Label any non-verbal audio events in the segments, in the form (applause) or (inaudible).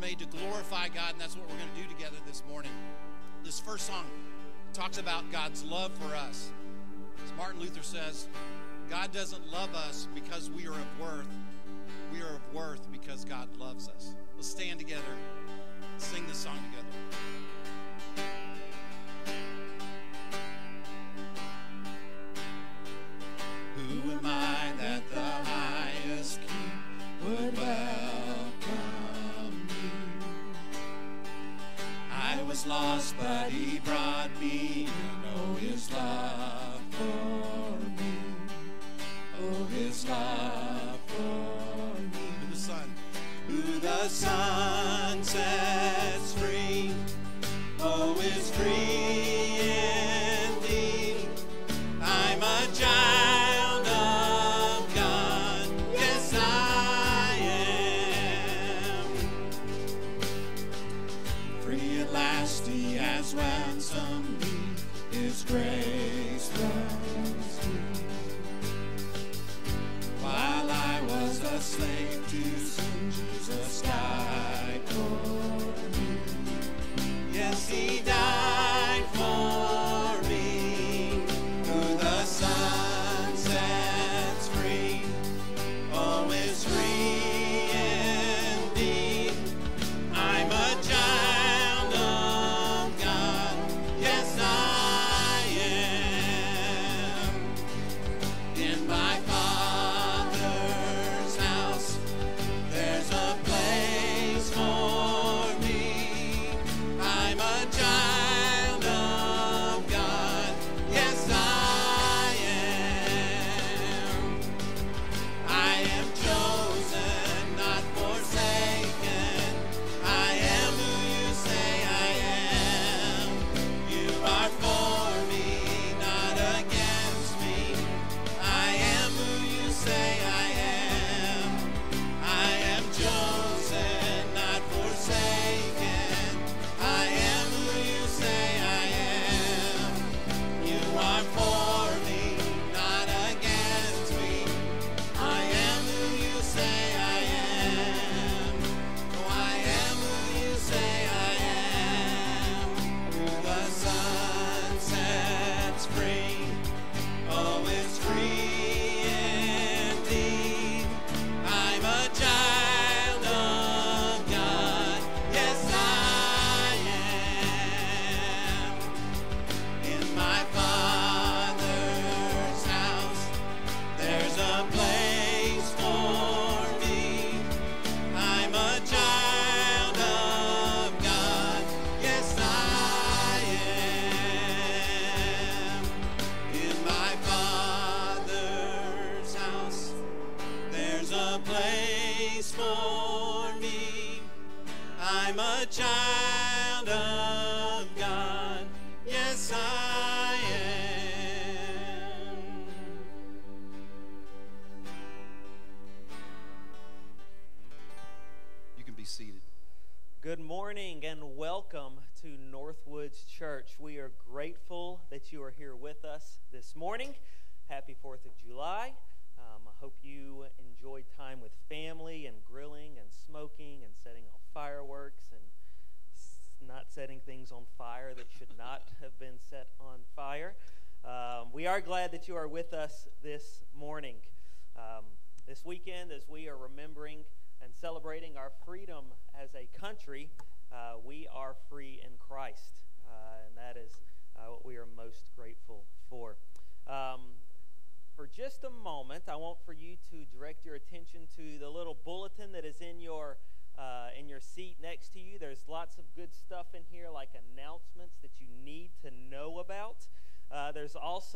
made to glorify God, and that's what we're going to do together this morning. This first song talks about God's love for us. As Martin Luther says, God doesn't love us because we are of worth. We are of worth because God loves us. Let's stand together, sing this song together. Lost, but he brought me to know his love for me. Oh, his love for me. Who the Son, who the Son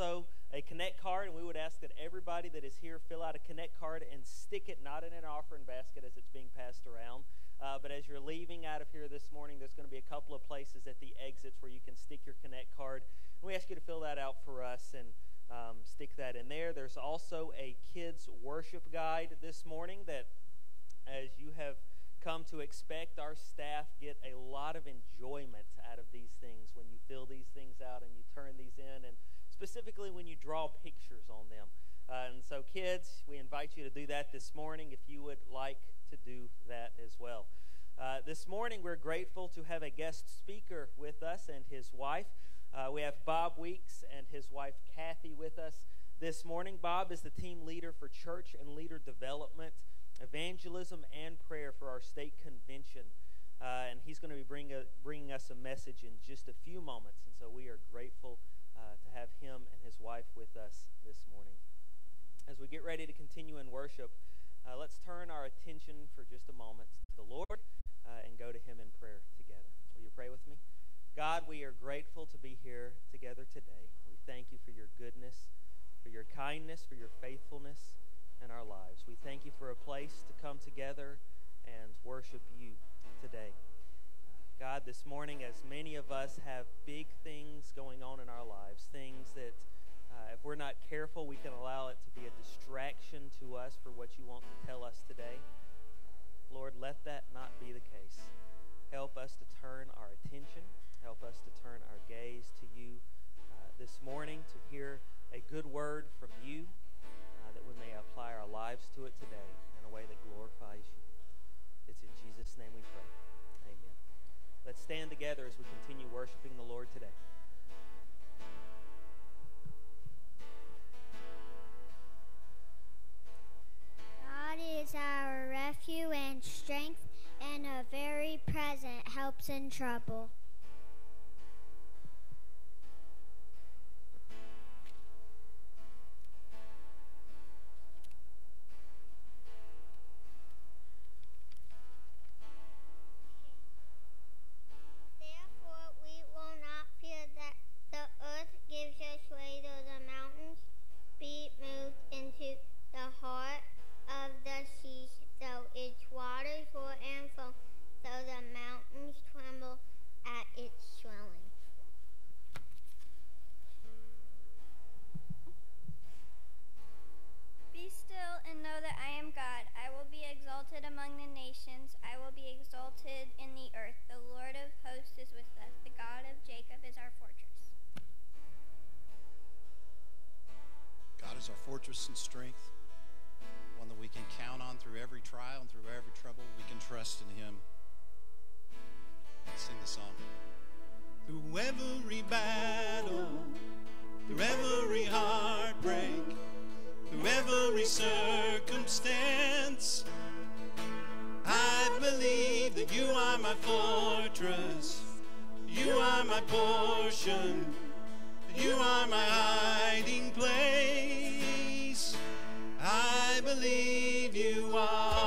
also a Connect card, and we would ask that everybody that is here fill out a Connect card and stick it not in an offering basket as it's being passed around. Uh, but as you're leaving out of here this morning, there's going to be a couple of places at the exits where you can stick your Connect card. And we ask you to fill that out for us and um, stick that in there. There's also a kids worship guide this morning that, as you have come to expect, our staff get a lot of enjoyment out of these things when you fill these things out and you turn these in, and specifically when you draw pictures on them. Uh, and so, kids, we invite you to do that this morning if you would like to do that as well. Uh, this morning, we're grateful to have a guest speaker with us and his wife. Uh, we have Bob Weeks and his wife Kathy with us this morning. Bob is the team leader for church and leader development, evangelism, and prayer for our state convention. Uh, and he's going to be bring a, bringing us a message in just a few moments. And so we are grateful uh, to have him and his wife with us this morning. As we get ready to continue in worship, uh, let's turn our attention for just a moment to the Lord uh, and go to Him in prayer together. Will you pray with me? God, we are grateful to be here together today. We thank you for your goodness, for your kindness, for your faithfulness in our lives. We thank you for a place to come together and worship you today. God, this morning, as many of us have big things going on in our lives, things that uh, if we're not careful, we can allow it to be a distraction to us for what you want to tell us today. Lord, let that not be the case. Help us to turn our attention, help us to turn our gaze to you uh, this morning to hear a good word from you, uh, that we may apply our lives to it today in a way that glorifies you. It's in Jesus' name we pray. Let's stand together as we continue worshiping the Lord today. God is our refuge and strength, and a very present helps in trouble. Fortress and strength, one that we can count on through every trial and through every trouble. We can trust in Him. Let's sing the song. Through every battle, through every heartbreak, through every circumstance, I believe that you are my fortress, you are my portion, you are my hiding place. Believe you are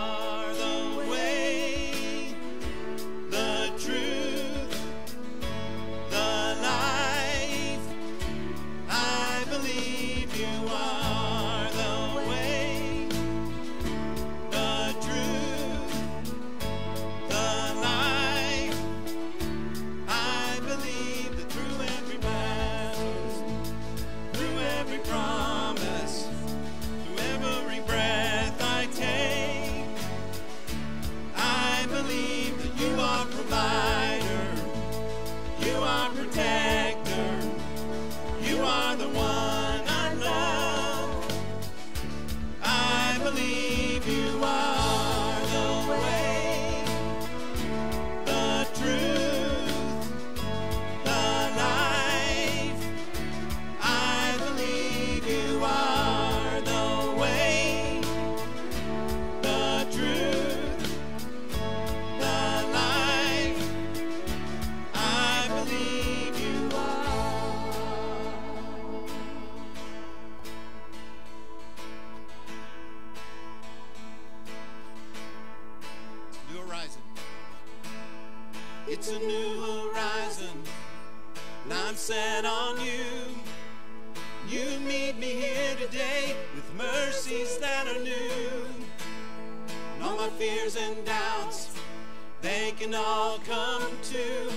can all come true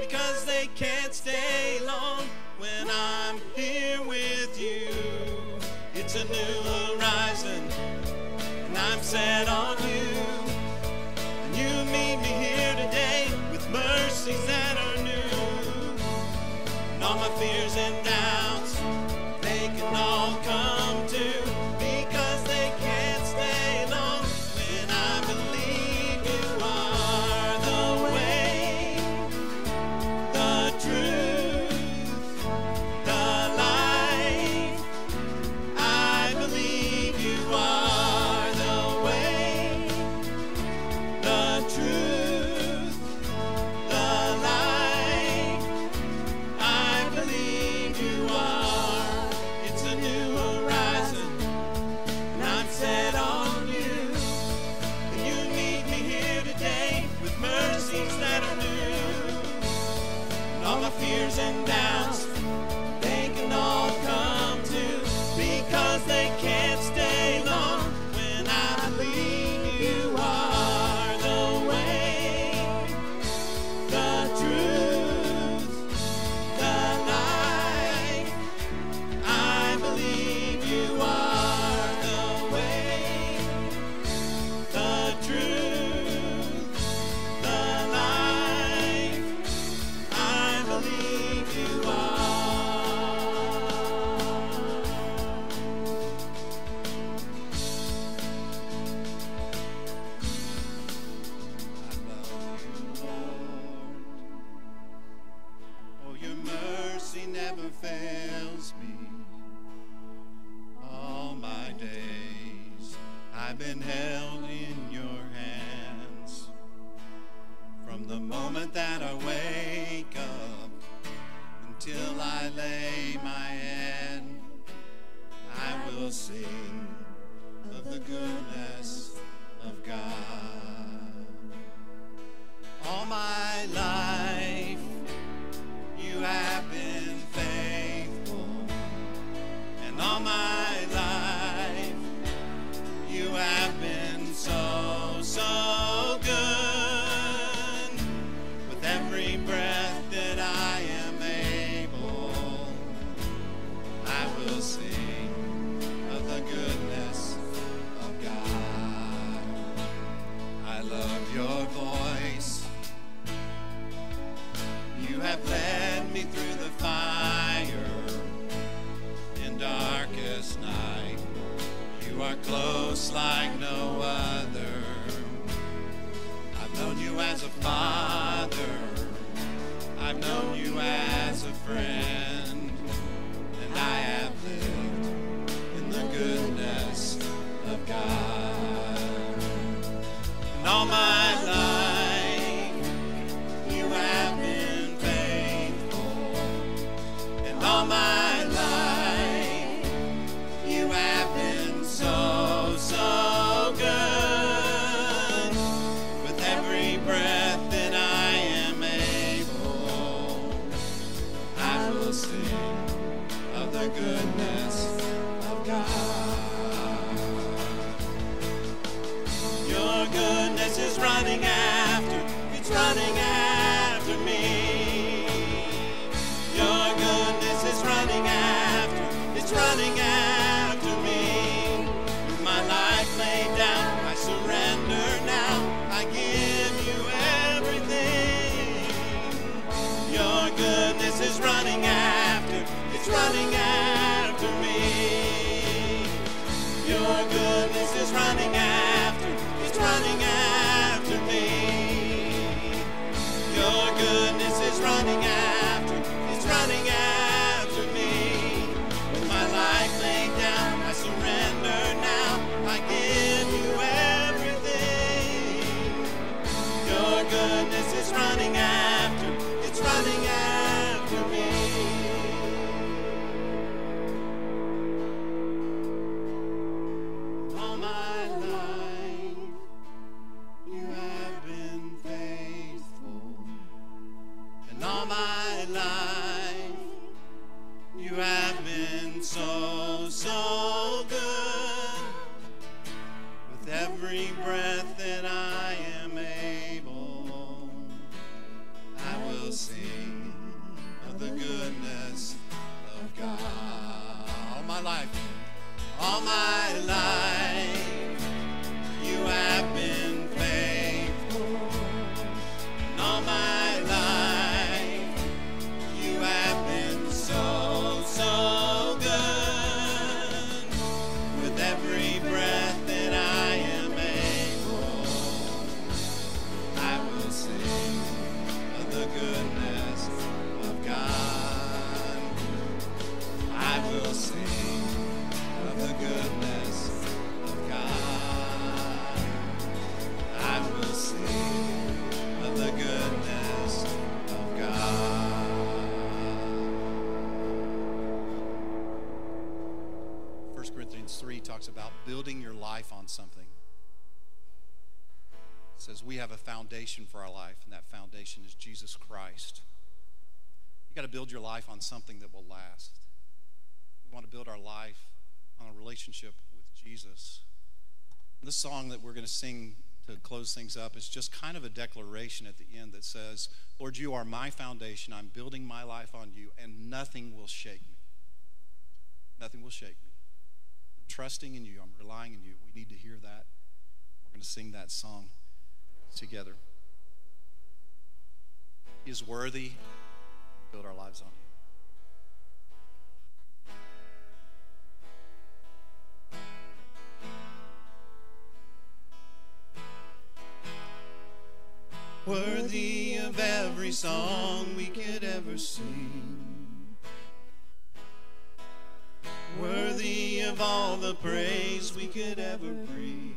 because they can't stay long when I'm here with you. It's a new horizon, and I'm set on you. And you meet me here today with mercies that are new. And all my fears and doubts, they can all come like no foundation for our life, and that foundation is Jesus Christ. You got to build your life on something that will last. We want to build our life on a relationship with Jesus. This song that we're going to sing to close things up is just kind of a declaration at the end that says, Lord, you are my foundation. I'm building my life on you, and nothing will shake me. Nothing will shake me. I'm trusting in you. I'm relying on you. We need to hear that. We're going to sing that song together. He is worthy. Build our lives on him. Worthy of every song we could ever sing. Worthy of all the praise we could ever bring.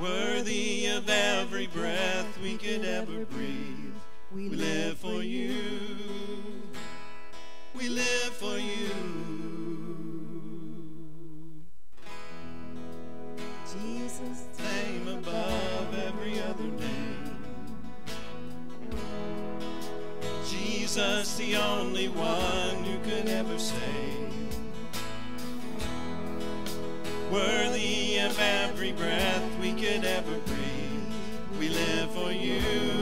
Worthy of every breath we could ever breathe. We live for you. We live for you. Jesus' name above every other name. Jesus, the only one who could ever save. Worthy of every breath we could ever breathe. We live for you.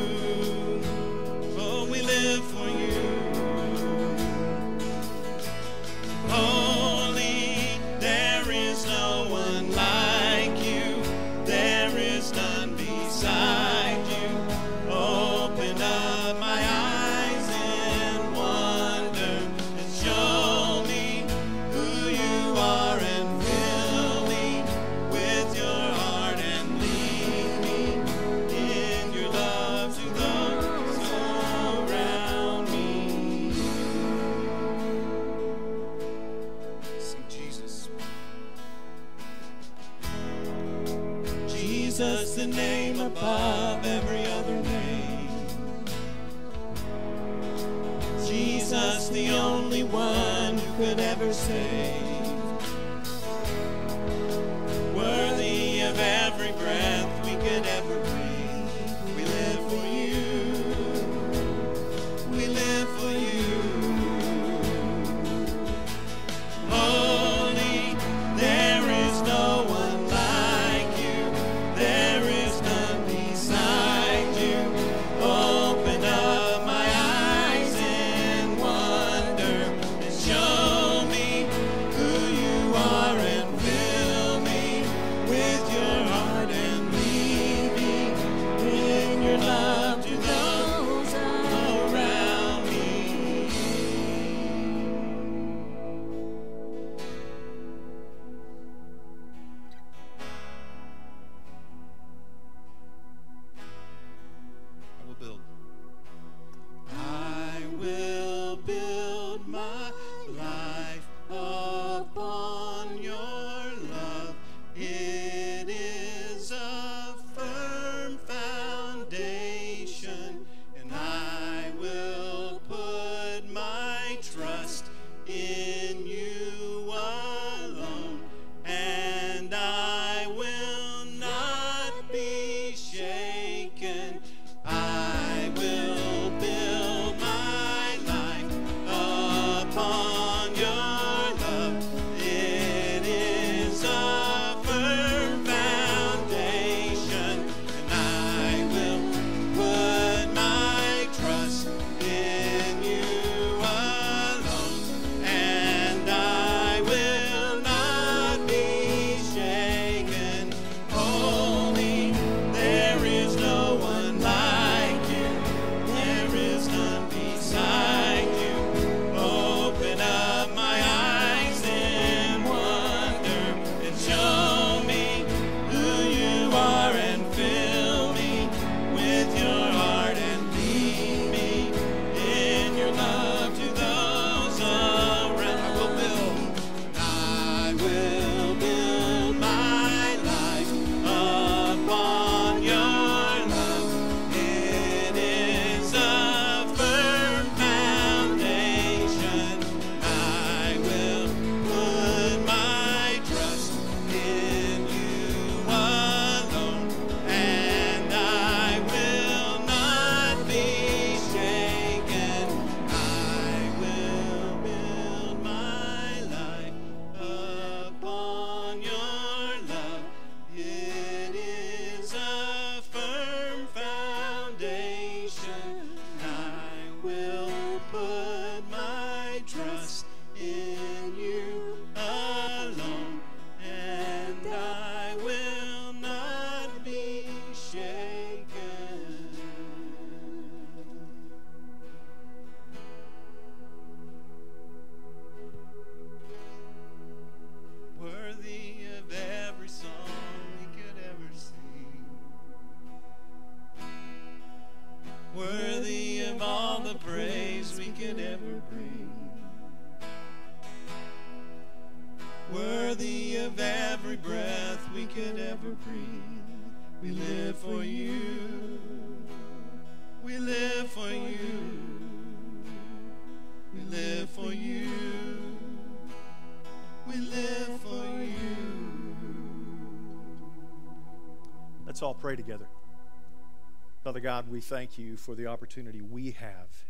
Thank you for the opportunity we have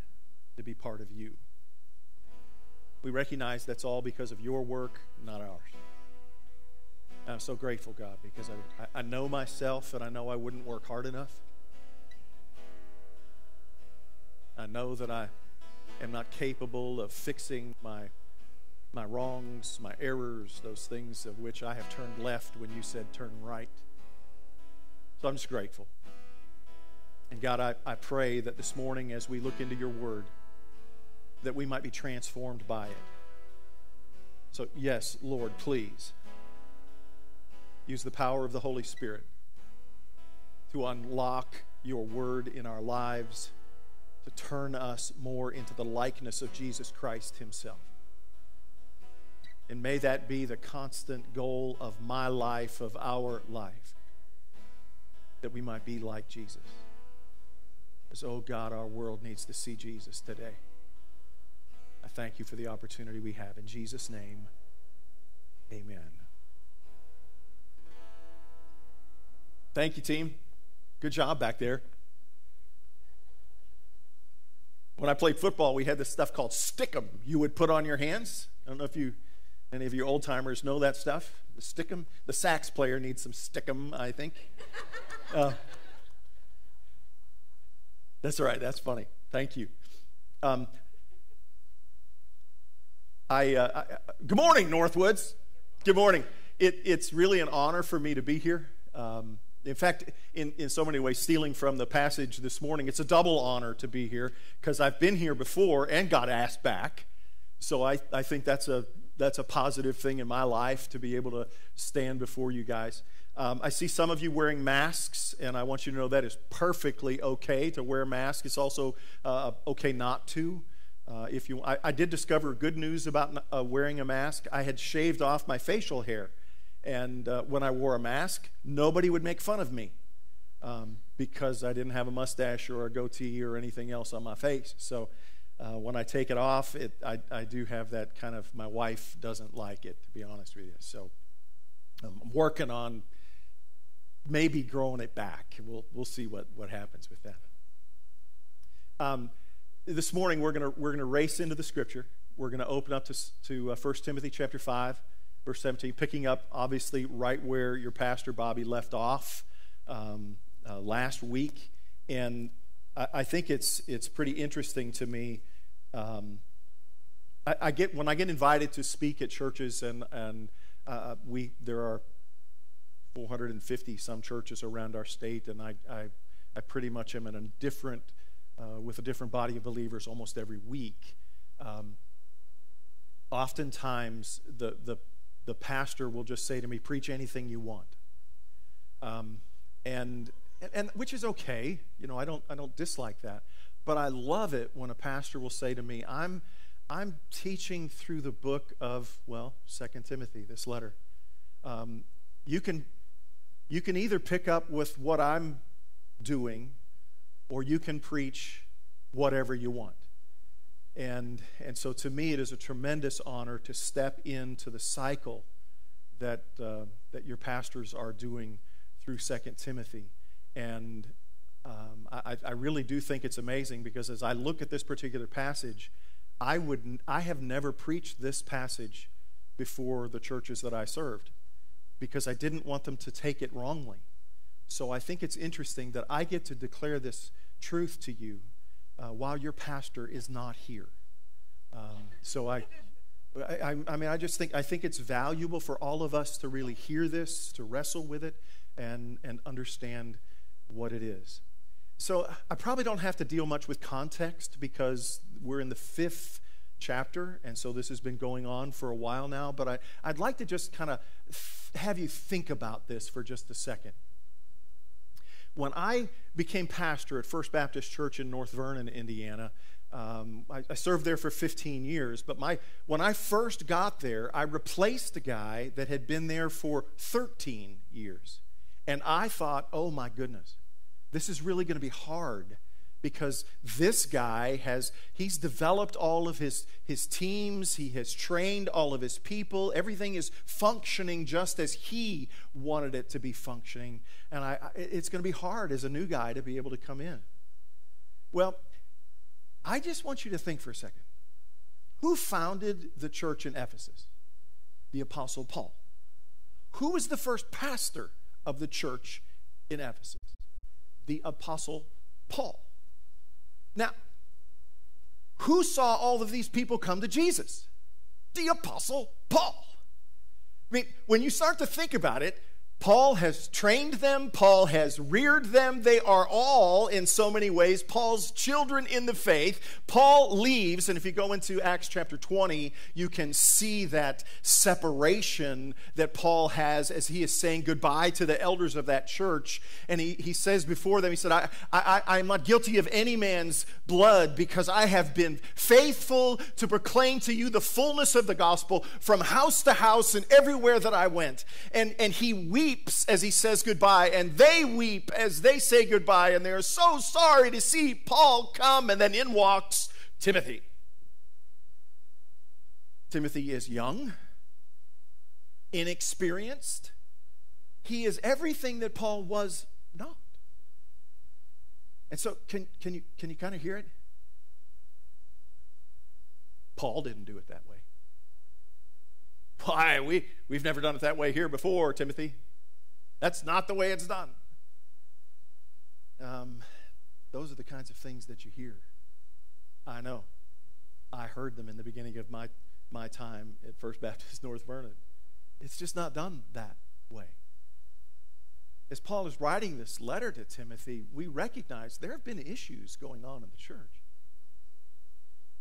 to be part of you. We recognize that's all because of your work, not ours. And I'm so grateful, God, because I, I know myself and I know I wouldn't work hard enough. I know that I am not capable of fixing my, my wrongs, my errors, those things of which I have turned left when you said turn right. So I'm just grateful. And God, I, I pray that this morning as we look into your word, that we might be transformed by it. So, yes, Lord, please use the power of the Holy Spirit to unlock your word in our lives, to turn us more into the likeness of Jesus Christ himself. And may that be the constant goal of my life, of our life, that we might be like Jesus. As, oh God, our world needs to see Jesus today. I thank you for the opportunity we have. In Jesus' name, amen. Thank you, team. Good job back there. When I played football, we had this stuff called stickum you would put on your hands. I don't know if you, any of you old timers know that stuff. The stickum. The sax player needs some stickum, I think. Uh, that's all right. That's funny. Thank you. Um, I, uh, I, good morning, Northwoods. Good morning. It, it's really an honor for me to be here. Um, in fact, in, in so many ways, stealing from the passage this morning, it's a double honor to be here because I've been here before and got asked back. So I, I think that's a, that's a positive thing in my life to be able to stand before you guys. Um, I see some of you wearing masks, and I want you to know that is perfectly okay to wear a mask. It's also uh, okay not to. Uh, if you, I, I, did discover good news about uh, wearing a mask. I had shaved off my facial hair, and uh, when I wore a mask, nobody would make fun of me um, because I didn't have a mustache or a goatee or anything else on my face. So uh, when I take it off, it, I, I do have that kind of. My wife doesn't like it, to be honest with you. So I'm working on maybe growing it back. We'll, we'll see what, what happens with that. Um, this morning, we're going to we're gonna race into the scripture. We're going to open up to, to uh, 1 Timothy chapter 5, verse 17, picking up, obviously, right where your pastor, Bobby, left off um, uh, last week. And I, I, think it's, it's pretty interesting to me. Um, I, I, get when I get invited to speak at churches, and and uh, we there are 450 some churches around our state, and I, I, I pretty much am in a different, uh, with a different body of believers almost every week. Um, oftentimes, the, the, the pastor will just say to me, Preach anything you want. Um, and, and which is okay. You know, I don't, I don't dislike that. But I love it when a pastor will say to me, I'm, I'm teaching through the book of, well, Second Timothy, this letter. Um, you can you can either pick up with what I'm doing or you can preach whatever you want. And, and so to me, it is a tremendous honor to step into the cycle that, uh, that your pastors are doing through Second Timothy. And um, I, I really do think it's amazing because as I look at this particular passage, I, would, I have never preached this passage before the churches that I served because I didn't want them to take it wrongly. So I think it's interesting that I get to declare this truth to you uh, while your pastor is not here. Um, so I, I, I mean, I just think I think it's valuable for all of us to really hear this, to wrestle with it, and and understand what it is. So I probably don't have to deal much with context because we're in the fifth chapter, and so this has been going on for a while now. But I, I'd like to just kind of have you think about this for just a second. When I became pastor at First Baptist Church in North Vernon, Indiana, um, I, I, served there for 15 years, but my, when I first got there, I replaced a guy that had been there for 13 years. And I thought, oh my goodness, this is really going to be hard because this guy has he's developed all of his his teams he has trained all of his people everything is functioning just as he wanted it to be functioning. And I, it's going to be hard as a new guy to be able to come in. Well i just want you to think for a second. Who founded the church in ephesus? The apostle paul. Who was the first pastor of the church in ephesus? The apostle paul now, who saw all of these people come to Jesus? The Apostle Paul. I mean, when you start to think about it, Paul has trained them, Paul has reared them. They are all, in so many ways, Paul's children in the faith. Paul leaves, and if you go into Acts chapter 20, you can see that separation that Paul has as he is saying goodbye to the elders of that church. And he, he says before them, he said, I, I, I am not guilty of any man's blood because I have been faithful to proclaim to you the fullness of the gospel from house to house and everywhere that I went. And, and he weeps weeps as he says goodbye, and they weep as they say goodbye, and they're so sorry to see Paul come, and then in walks Timothy. Timothy is young, inexperienced. He is everything that Paul was not. And so, can, can you, can you kind of hear it? Paul didn't do it that way. Why, we, we've never done it that way here before, Timothy. That's not the way it's done. Um, those are the kinds of things that you hear. I know. I heard them in the beginning of my, my time at First Baptist (laughs) North Vernon. It's just not done that way. As Paul is writing this letter to Timothy, we recognize there have been issues going on in the church.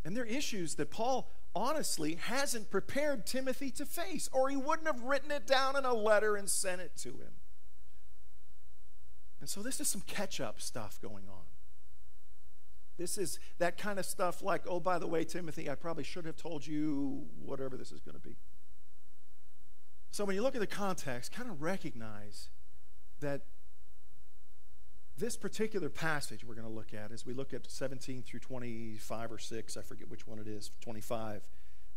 And they're issues that Paul honestly hasn't prepared Timothy to face, or he wouldn't have written it down in a letter and sent it to him. And so this is some catch up stuff going on. This is that kind of stuff like, oh, by the way, Timothy, I probably should have told you whatever this is going to be. So when you look at the context, kind of recognize that this particular passage we're going to look at as we look at 17 through 25 or 6, I forget which one it is, 25,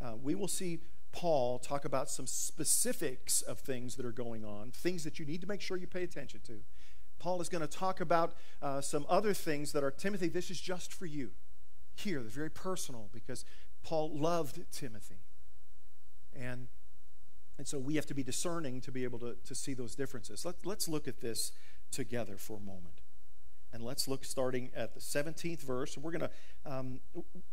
uh, we will see Paul talk about some specifics of things that are going on, things that you need to make sure you pay attention to. Paul is going to talk about uh, some other things that are, Timothy, this is just for you. Here, they're very personal because Paul loved Timothy. And, and so we have to be discerning to be able to, to see those differences. Let, let's look at this together for a moment. And let's look starting at the 17th verse. We're going to, um,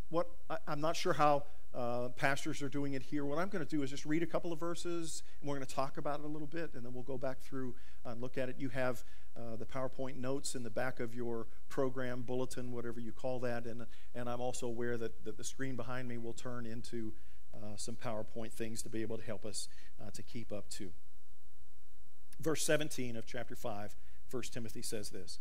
what, I, I'm not sure how uh, pastors are doing it here. What I'm going to do is just read a couple of verses, and we're going to talk about it a little bit, and then we'll go back through and look at it. You have uh, the PowerPoint notes in the back of your program, bulletin, whatever you call that, and, and I'm also aware that, that the screen behind me will turn into uh, some PowerPoint things to be able to help us uh, to keep up to. Verse 17 of chapter 5, 1 Timothy says this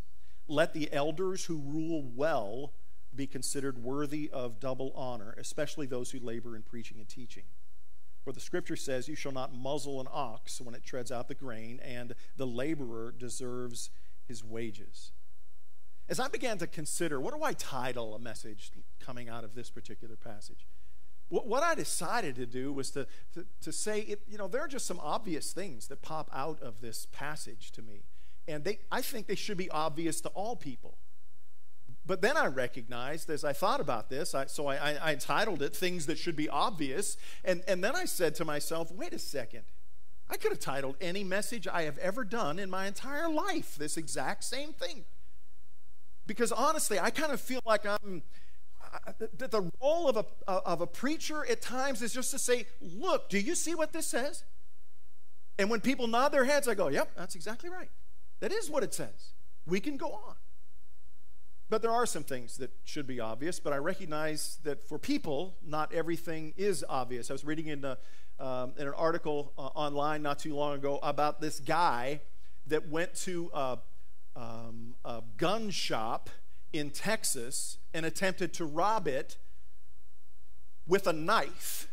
Let the elders who rule well be considered worthy of double honor, especially those who labor in preaching and teaching. For the scripture says, You shall not muzzle an ox when it treads out the grain, and the laborer deserves his wages. As I began to consider, what do I title a message coming out of this particular passage? What I decided to do was to, to, to say, it, you know, there are just some obvious things that pop out of this passage to me. And they, I think they should be obvious to all people. But then I recognized as I thought about this, I, so I, I, entitled it Things That Should Be Obvious. And, and then I said to myself, wait a second. I could have titled any message I have ever done in my entire life this exact same thing. Because honestly, I kind of feel like I'm. that the role of a, of a preacher at times is just to say, Look, do you see what this says? And when people nod their heads, I go, Yep, that's exactly right. That is what it says. We can go on. But there are some things that should be obvious, but I recognize that for people, not everything is obvious. I was reading in, the, um, in an article uh, online not too long ago about this guy that went to a, um, a gun shop in Texas and attempted to rob it with a knife.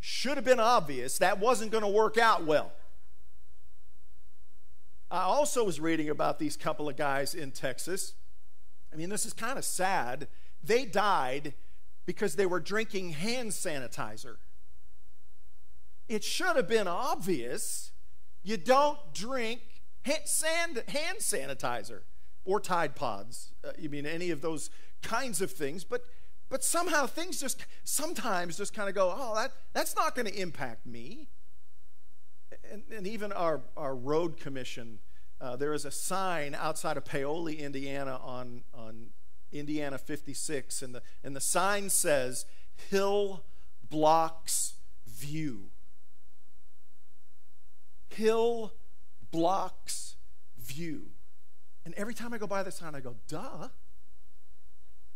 Should have been obvious that wasn't going to work out well. I also was reading about these couple of guys in Texas. I mean, this is kind of sad. They died because they were drinking hand sanitizer. It should have been obvious you don't drink hand, sanitizer or Tide Pods. Uh, you mean any of those kinds of things, but but somehow things just sometimes just kind of go, oh, that, that's not going to impact me. And, and, even our, our road commission, uh, there is a sign outside of Paoli, Indiana, on, on Indiana 56, and the, and the sign says, Hill blocks view. Hill blocks view. And every time I go by the sign, I go, duh.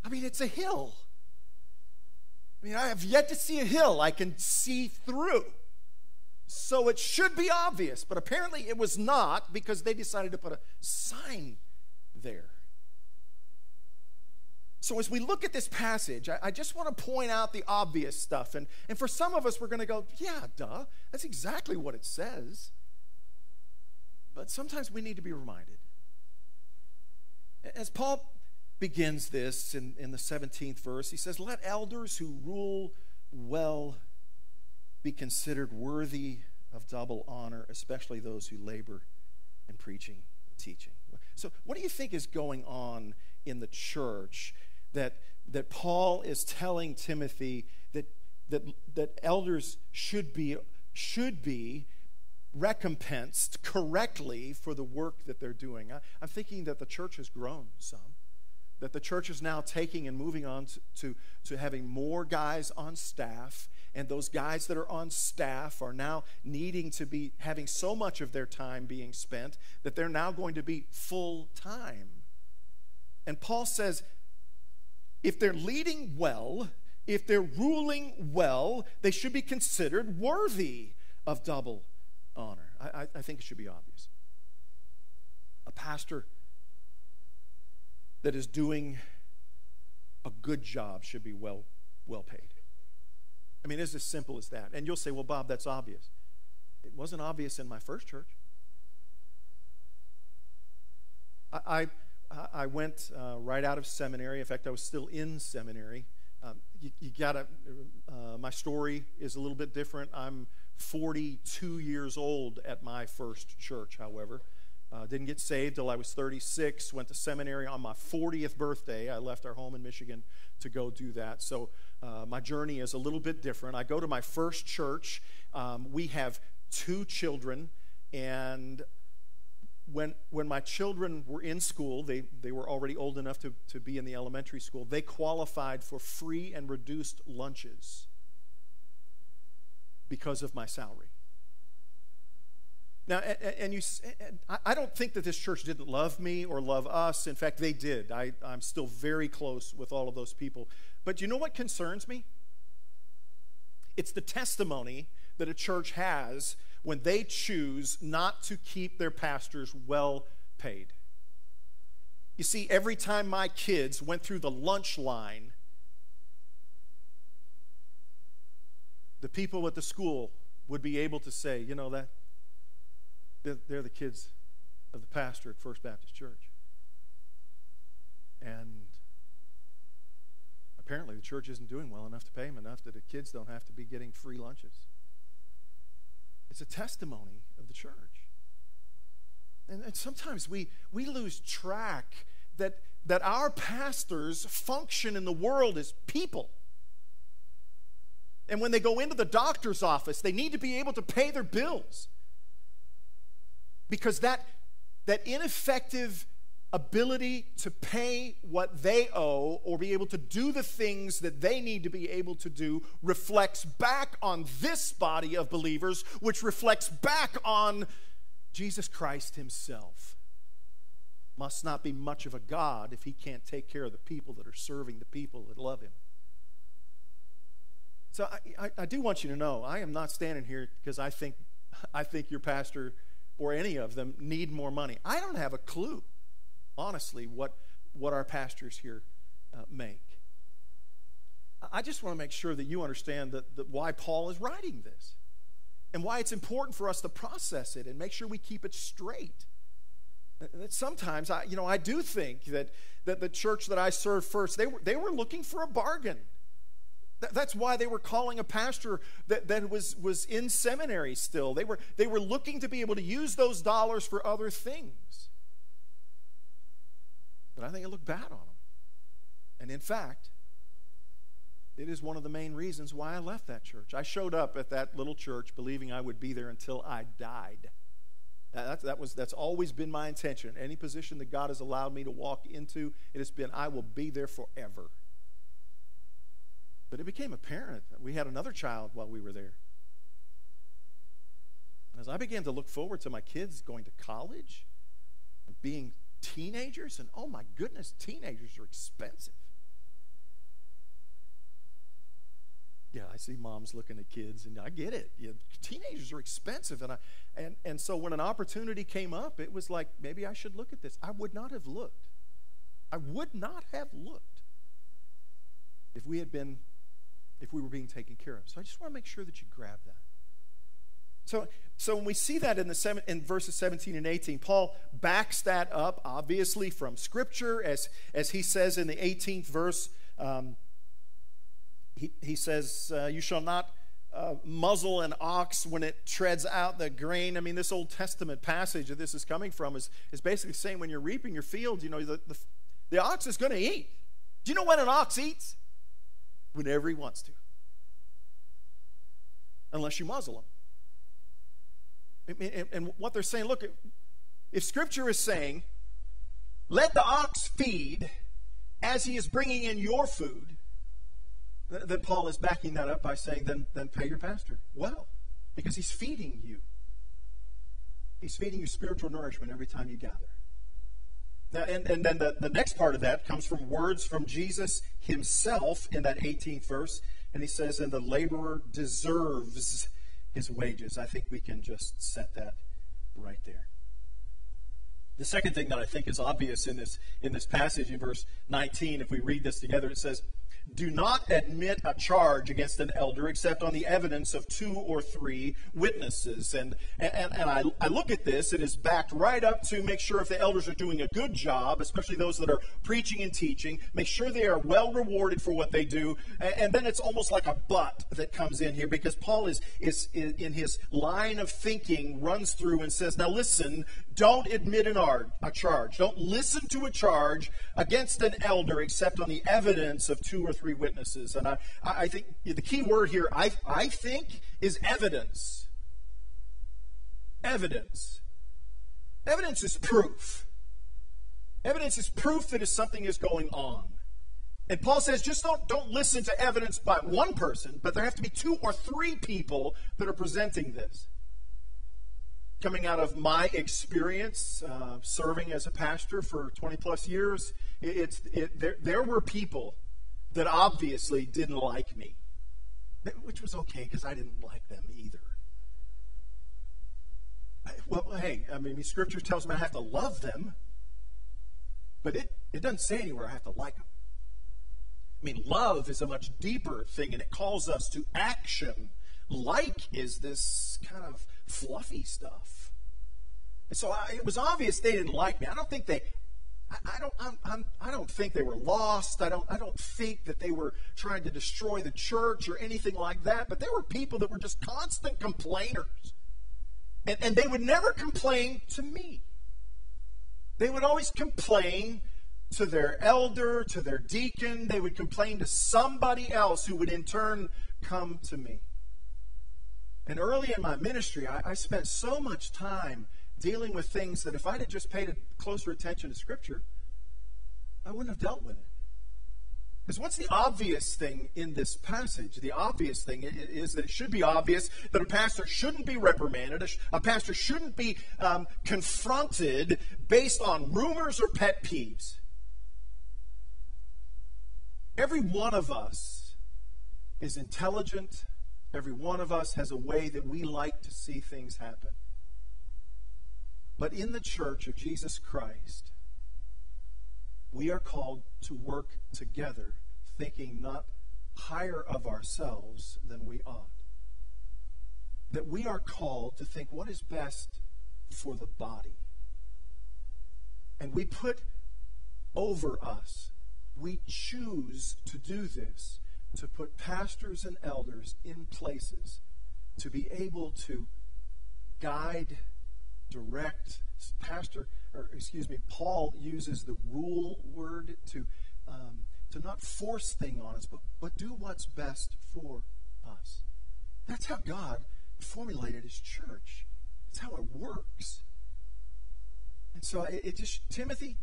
I mean, it's a hill. I mean, I have yet to see a hill I can see through. So it should be obvious, but apparently it was not because they decided to put a sign there. So, as we look at this passage, I, I just want to point out the obvious stuff. And, and for some of us, we're going to go, yeah, duh, that's exactly what it says. But sometimes we need to be reminded. As Paul begins this in, in the 17th verse. He says, Let elders who rule well be considered worthy of double honor, especially those who labor in preaching and teaching. So, what do you think is going on in the church that, that Paul is telling Timothy that, that, that elders should be, should be recompensed correctly for the work that they're doing? I, I'm thinking that the church has grown some that the church is now taking and moving on to, to, to, having more guys on staff. And those guys that are on staff are now needing to be having so much of their time being spent that they're now going to be full time. And Paul says if they're leading well, if they're ruling well, they should be considered worthy of double honor. I, I, think it should be obvious. A pastor that is doing a good job should be well, well paid. I mean, it's as simple as that. And you'll say, well, Bob, that's obvious. It wasn't obvious in my first church. I, I, I went uh, right out of seminary. In fact, I was still in seminary. Um, you, you gotta, uh, my story is a little bit different. I'm 42 years old at my first church, however. Uh, didn't get saved till I was 36. Went to seminary on my 40th birthday. I left our home in Michigan to go do that. So uh, my journey is a little bit different. I go to my first church. Um, we have two children, and when when my children were in school, they they were already old enough to to be in the elementary school. They qualified for free and reduced lunches because of my salary. Now, and you, I don't think that this church didn't love me or love us. In fact, they did. I, I'm still very close with all of those people. But you know what concerns me? It's the testimony that a church has when they choose not to keep their pastors well paid. You see, every time my kids went through the lunch line, the people at the school would be able to say, you know, that they're, the kids of the pastor at First Baptist Church. And apparently the church isn't doing well enough to pay them enough that the kids don't have to be getting free lunches. It's a testimony of the church. And, and sometimes we, we lose track that, that our pastors function in the world as people. And when they go into the doctor's office, they need to be able to pay their bills because that, that ineffective ability to pay what they owe or be able to do the things that they need to be able to do reflects back on this body of believers, which reflects back on Jesus Christ Himself. Must not be much of a God if He can't take care of the people that are serving the people that love Him. So I, I, I do want you to know I am not standing here because I think (laughs) I think your pastor or any of them need more money. I don't have a clue honestly, what, what our pastors here uh, make. I just want to make sure that you understand that, that why Paul is writing this and why it's important for us to process it and make sure we keep it straight. That sometimes I, you know, I do think that, that the church that I served first, they were, they were looking for a bargain. That's why they were calling a pastor that, that was, was in seminary still. They were, they were looking to be able to use those dollars for other things. But I think it looked bad on them. And in fact, it is one of the main reasons why I left that church. I showed up at that little church believing I would be there until I died. That, that, was, that's always been my intention. Any position that God has allowed me to walk into, it has been, I will be there forever. But it became apparent that we had another child while we were there. As I began to look forward to my kids going to college, being teenagers, and oh my goodness, teenagers are expensive. Yeah, I see moms looking at kids, and I get it. Yeah, teenagers are expensive, and I and and so when an opportunity came up, it was like maybe I should look at this. I would not have looked. I would not have looked if we had been, if we were being taken care of. So I just want to make sure that you grab that. So, so when we see that in the seven, in verses 17 and 18, Paul backs that up, obviously, from Scripture, as, as he says in the 18th verse. Um, he, he says, uh, You shall not uh, muzzle an ox when it treads out the grain. I mean, this Old Testament passage that this is coming from is, is basically saying when you're reaping your field, you know, the, the, the ox is going to eat. Do you know when an ox eats? Whenever he wants to. Unless you muzzle him. And, what they're saying, look, if Scripture is saying, let the ox feed as he is bringing in your food, then Paul is backing that up by saying, then, then pay your pastor well, because he's feeding you. He's feeding you spiritual nourishment every time you gather. Now, and, and then the, the next part of that comes from words from Jesus himself in that 18th verse. And he says, And the laborer deserves his wages. I think we can just set that right there. The second thing that I think is obvious in this in this passage in verse 19, if we read this together, it says, do not admit a charge against an elder except on the evidence of two or three witnesses. And, and, and I, I look at this, it is backed right up to make sure if the elders are doing a good job, especially those that are preaching and teaching, make sure they are well rewarded for what they do. And, and then it's almost like a but that comes in here because Paul is, is, is in his line of thinking runs through and says, now listen, don't admit an ard, a charge. Don't listen to a charge against an elder except on the evidence of two or three witnesses. And I, I think the key word here, I, I think, is evidence. Evidence. Evidence is proof. Evidence is proof that something is going on. And Paul says, just don't, don't listen to evidence by one person, but there have to be two or three people that are presenting this coming out of my experience uh, serving as a pastor for 20 plus years, it, it's it, there, there were people that obviously didn't like me, which was okay because I didn't like them either. I, well, hey, I mean, Scripture tells me I have to love them, but it, it doesn't say anywhere I have to like them. I mean, love is a much deeper thing, and it calls us to action. Like is this kind of fluffy stuff. And so I, it was obvious they didn't like me. I don't think they. I, don't. I'm, I'm, I do not think they were lost. I don't. I don't think that they were trying to destroy the church or anything like that. But there were people that were just constant complainers, and, and they would never complain to me. They would always complain to their elder, to their deacon. They would complain to somebody else who would in turn come to me. And early in my ministry, I, I spent so much time dealing with things that if I'd have just paid closer attention to Scripture, I wouldn't have dealt with it. Because what's the obvious thing in this passage? The obvious thing is that it should be obvious that a pastor shouldn't be reprimanded, a pastor shouldn't be um, confronted based on rumors or pet peeves. Every one of us is intelligent Every one of us has a way that we like to see things happen. But in the church of Jesus Christ, we are called to work together, thinking not higher of ourselves than we ought. That we are called to think what is best for the body. And we put over us, we choose to do this, to put pastors and elders in places to be able to guide, direct. Pastor, or excuse me, Paul uses the rule word to um, to not force things on us, but, but do what's best for us. That's how God formulated his church. That's how it works. And so it, it just, Timothy,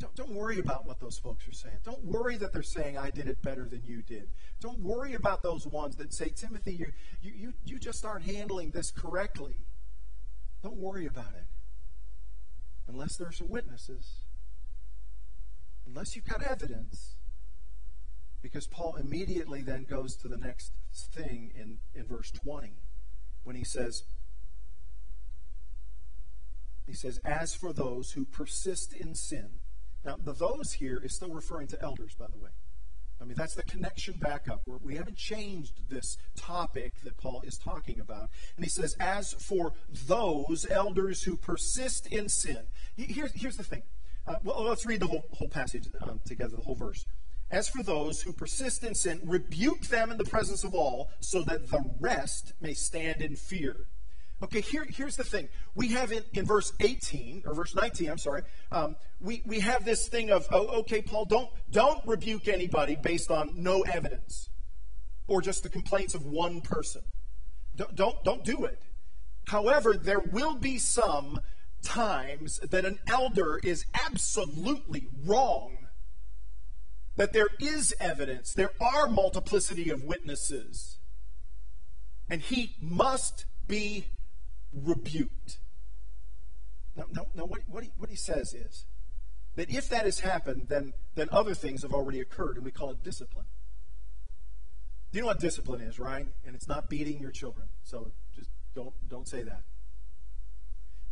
don't, don't worry about what those folks are saying. Don't worry that they're saying, I did it better than you did. Don't worry about those ones that say, Timothy, you, you, you, you just aren't handling this correctly. Don't worry about it. Unless there are some witnesses, unless you've got evidence. Because Paul immediately then goes to the next thing in, in verse 20 when he says, he says, as for those who persist in sin. Now, the those here is still referring to elders, by the way. I mean, that's the connection back up. We're, we have not changed this topic that Paul is talking about. And he says, as for those elders who persist in sin. Here's, here's the thing. Uh, well, let's read the whole, whole passage um, together, the whole verse. As for those who persist in sin, rebuke them in the presence of all, so that the rest may stand in fear. Okay, here, here's the thing. We have in, in verse 18, or verse 19, I'm sorry, um, we, we have this thing of, oh, okay, Paul, don't, don't rebuke anybody based on no evidence or just the complaints of one person. Don't, don't, don't do it. However, there will be some times that an elder is absolutely wrong that there is evidence, there are multiplicity of witnesses, and he must be rebuked. Now, now, now what, what, he, what he says is that if that has happened, then, then other things have already occurred, and we call it discipline. Do you know what discipline is, right? And it's not beating your children. So just don't, don't say that.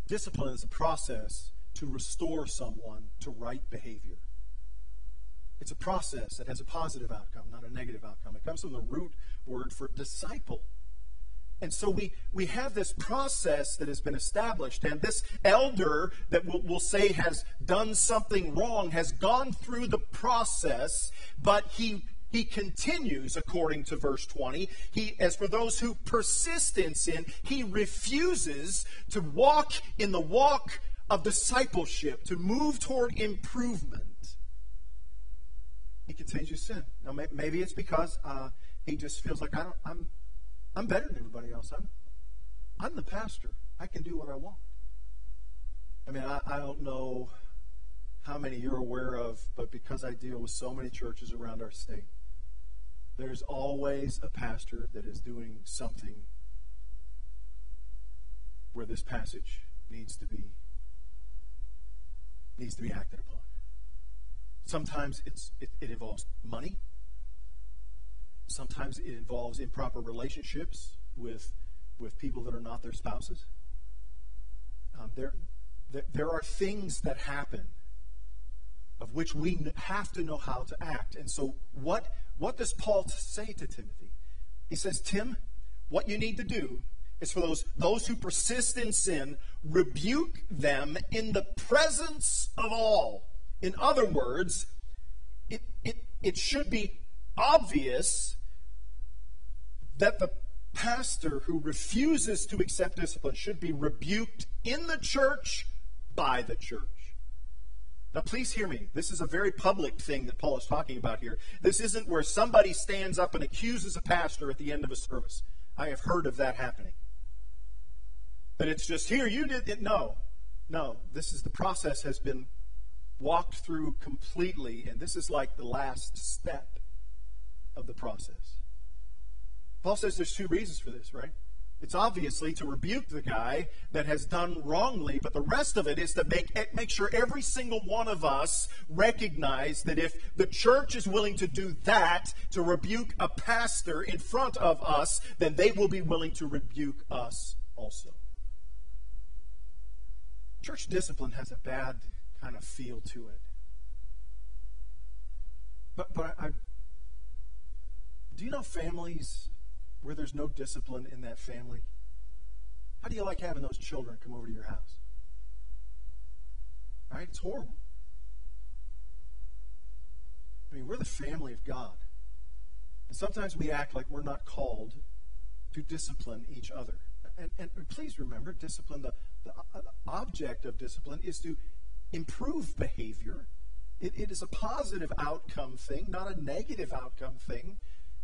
Discipline is a process to restore someone to right behavior. It's a process that has a positive outcome, not a negative outcome. It comes from the root word for disciple. And so we, we have this process that has been established, and this elder that we'll, we'll, say has done something wrong has gone through the process, but he he continues according to verse 20 he as for those who persist in sin he refuses to walk in the walk of discipleship to move toward improvement he continues to sin. Now, maybe it's because uh, he just feels like I don't, I'm, I'm better than everybody else. I'm, I'm the pastor. I can do what I want. I mean, I, I don't know how many you're aware of, but because I deal with so many churches around our state, there's always a pastor that is doing something where this passage needs to be needs to be acted upon. Sometimes it's, it, it involves money. Sometimes it involves improper relationships with, with people that are not their spouses. Um, there, there, there are things that happen of which we have to know how to act. And so, what, what does Paul say to Timothy? He says, Tim, what you need to do is for those, those who persist in sin, rebuke them in the presence of all. In other words, it, it, it should be obvious that the pastor who refuses to accept discipline should be rebuked in the church by the church. Now, please hear me. This is a very public thing that Paul is talking about here. This isn't where somebody stands up and accuses a pastor at the end of a service. I have heard of that happening. But it's just here, you did it. No, no. This is the process has been walked through completely, and this is like the last step of the process. Paul says there's two reasons for this, right? It's obviously to rebuke the guy that has done wrongly, but the rest of it is to make, eh, make sure every single one of us recognize that if the church is willing to do that, to rebuke a pastor in front of us, then they will be willing to rebuke us also. Church discipline has a bad kind of feel to it. But, but I, I, do you know families where there's no discipline in that family? How do you like having those children come over to your house? Right? It's horrible. I mean, we're the family of God. And sometimes we act like we're not called to discipline each other. And, and please remember, discipline, the, the, uh, object of discipline is to improve behavior. It, it is a positive outcome thing, not a negative outcome thing.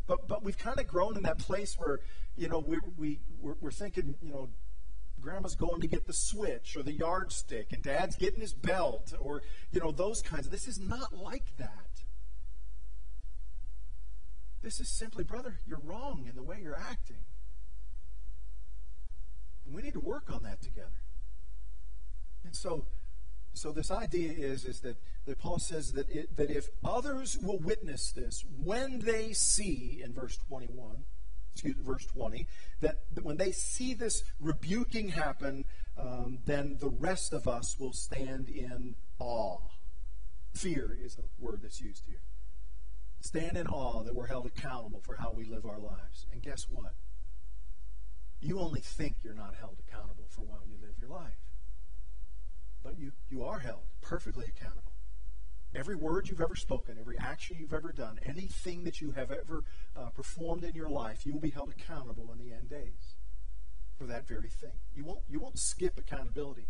But, but we've kind of grown in that place where, you know, we, we, we're, we're thinking, you know, grandma's going to get the switch or the yardstick and dad's getting his belt or, you know, those kinds of. This is not like that. This is simply, brother, you're wrong in the way you're acting. And we need to work on that together. And so, so this idea is, is that, that Paul says that, it, that if others will witness this when they see, in verse 21, excuse verse 20, that, that when they see this rebuking happen, um, then the rest of us will stand in awe. Fear is a word that's used here. Stand in awe that we're held accountable for how we live our lives. And guess what? You only think you're not held accountable for how you live your life. But you, you are held perfectly accountable. Every word you've ever spoken, every action you've ever done, anything that you have ever uh, performed in your life, you will be held accountable in the end days for that very thing. You won't, you won't skip accountability.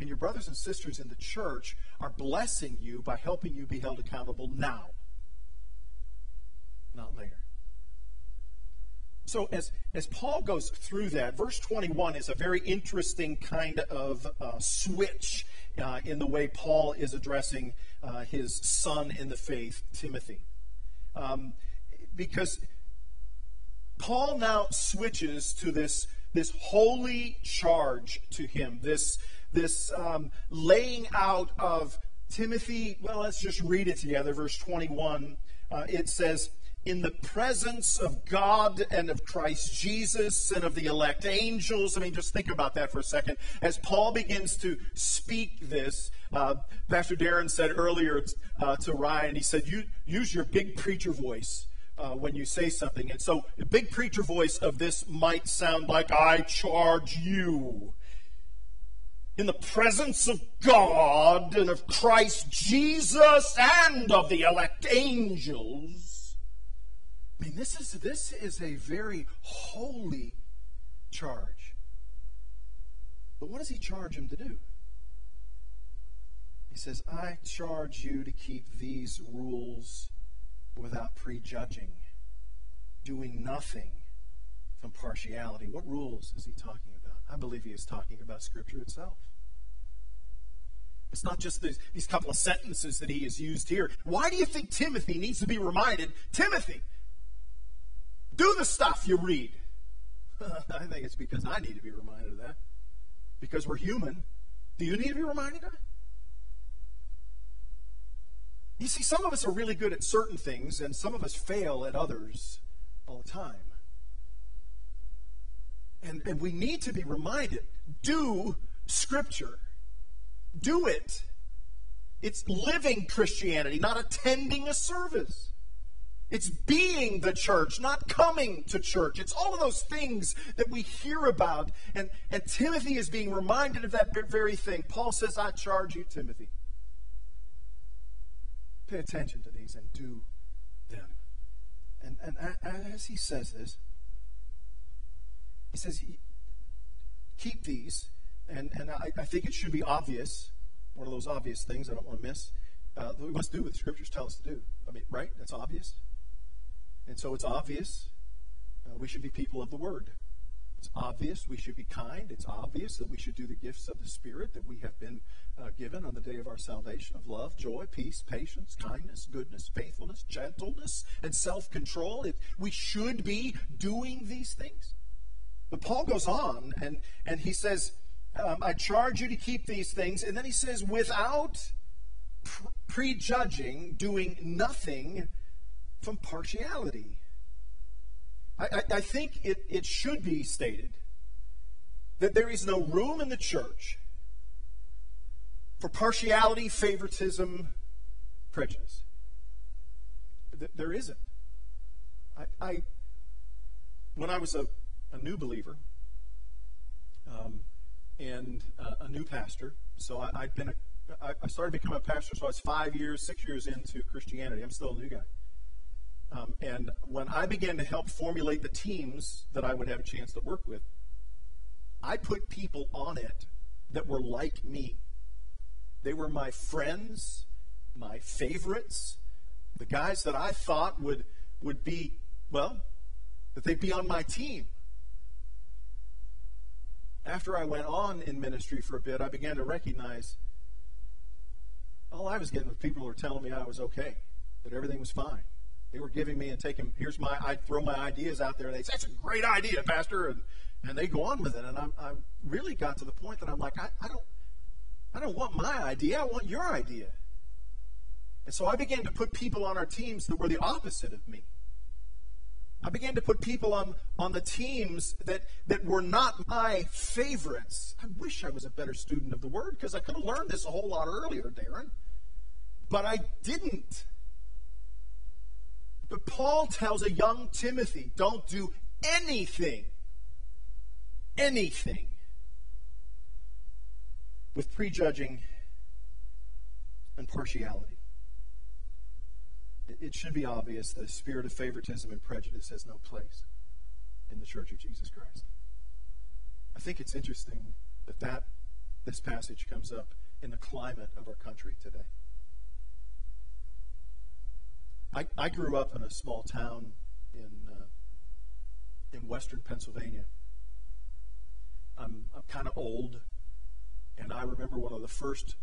And your brothers and sisters in the church are blessing you by helping you be held accountable now not later. So as, as Paul goes through that, verse 21 is a very interesting kind of uh, switch uh, in the way Paul is addressing uh, his son in the faith, Timothy. Um, because Paul now switches to this, this holy charge to him, this, this um, laying out of Timothy. Well, let's just read it together. Verse 21, uh, it says, in the presence of God and of Christ Jesus and of the elect angels. I mean, just think about that for a second. As Paul begins to speak this, uh, Pastor Darren said earlier uh, to Ryan, he said, you, use your big preacher voice. Uh, when you say something. And so, the big preacher voice of this might sound like, I charge you. In the presence of God and of Christ Jesus and of the elect angels I mean, this is, this is a very holy charge. But what does he charge him to do? He says, I charge you to keep these rules without prejudging, doing nothing from partiality. What rules is he talking about? I believe he is talking about Scripture itself. It's not just these, these couple of sentences that he has used here. Why do you think Timothy needs to be reminded? Timothy, do the stuff you read. (laughs) I think it's because I need to be reminded of that. Because we're human. Do you need to be reminded of it? You see, some of us are really good at certain things, and some of us fail at others all the time. And, and we need to be reminded do Scripture. Do it. It's living Christianity, not attending a service. It's being the church, not coming to church. It's all of those things that we hear about. And, and Timothy is being reminded of that very thing. Paul says, I charge you, Timothy. Pay attention to these and do them. And, and as he says this, he says, keep these. And, and I, I think it should be obvious, one of those obvious things I don't want to miss. Uh, we must do what the scriptures tell us to do. I mean, right? That's obvious. And so it's obvious uh, we should be people of the Word. It's obvious we should be kind. It's obvious that we should do the gifts of the Spirit that we have been uh, given on the day of our salvation of love, joy, peace, patience, kindness, goodness, faithfulness, gentleness, and self control. We should be doing these things. But Paul goes on and, and he says, um, I charge you to keep these things. And then he says, without prejudging, doing nothing from partiality. I, I, I think it, it should be stated that there is no room in the church for partiality, favoritism, prejudice. th- there isn't. I, I, when I was a, a new believer um, and uh, a new pastor, so I, I'd been a, I, I started becoming a pastor, so I was five years, six years into Christianity. I'm still a new guy. Um, and when I began to help formulate the teams that I would have a chance to work with, I put people on it that were like me. They were my friends, my favorites, the guys that I thought would would be well, that they'd be on my team. After I went on in ministry for a bit, I began to recognize all I was getting was people who were telling me I was okay, that everything was fine. They were giving me and taking, here's my, I'd throw my ideas out there, and they'd say, that's a great idea, Pastor, and, and they go on with it. And I, I really got to the point that I'm like, I, I don't, I don't want my idea, I want your idea. And so I began to put people on our teams that were the opposite of me. I began to put people on, on the teams that, that were not my favorites. I wish I was a better student of the word because I could have learned this a whole lot earlier, Darren. But I didn't. But Paul tells a young Timothy don't do anything, anything, with prejudging and partiality it should be obvious the spirit of favoritism and prejudice has no place in the Church of Jesus Christ. I think it's interesting that, that this passage comes up in the climate of our country today. I, I grew up in a small town in, uh, in western Pennsylvania. I'm, I'm kind of old, and I remember one of the first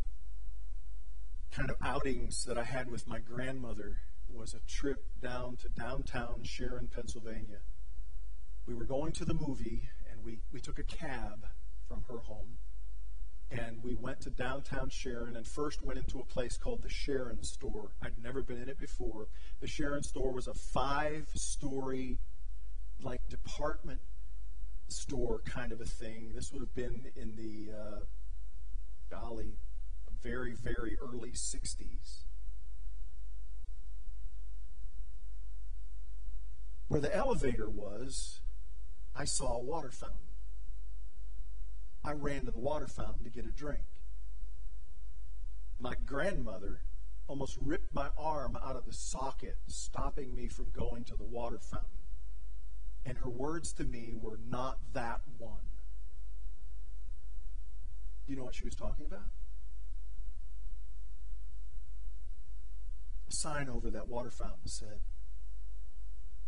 kind of outings that I had with my grandmother was a trip down to downtown Sharon, Pennsylvania. We were going to the movie, and we, we took a cab from her home. And we went to downtown Sharon and first went into a place called the Sharon Store. I'd never been in it before. The Sharon Store was a five story, like, department store kind of a thing. This would have been in the, uh, golly, very, very early 60s. Where the elevator was, I saw a water fountain. I ran to the water fountain to get a drink. My grandmother almost ripped my arm out of the socket, stopping me from going to the water fountain. And her words to me were not that one. Do you know what she was talking about? A sign over that water fountain said,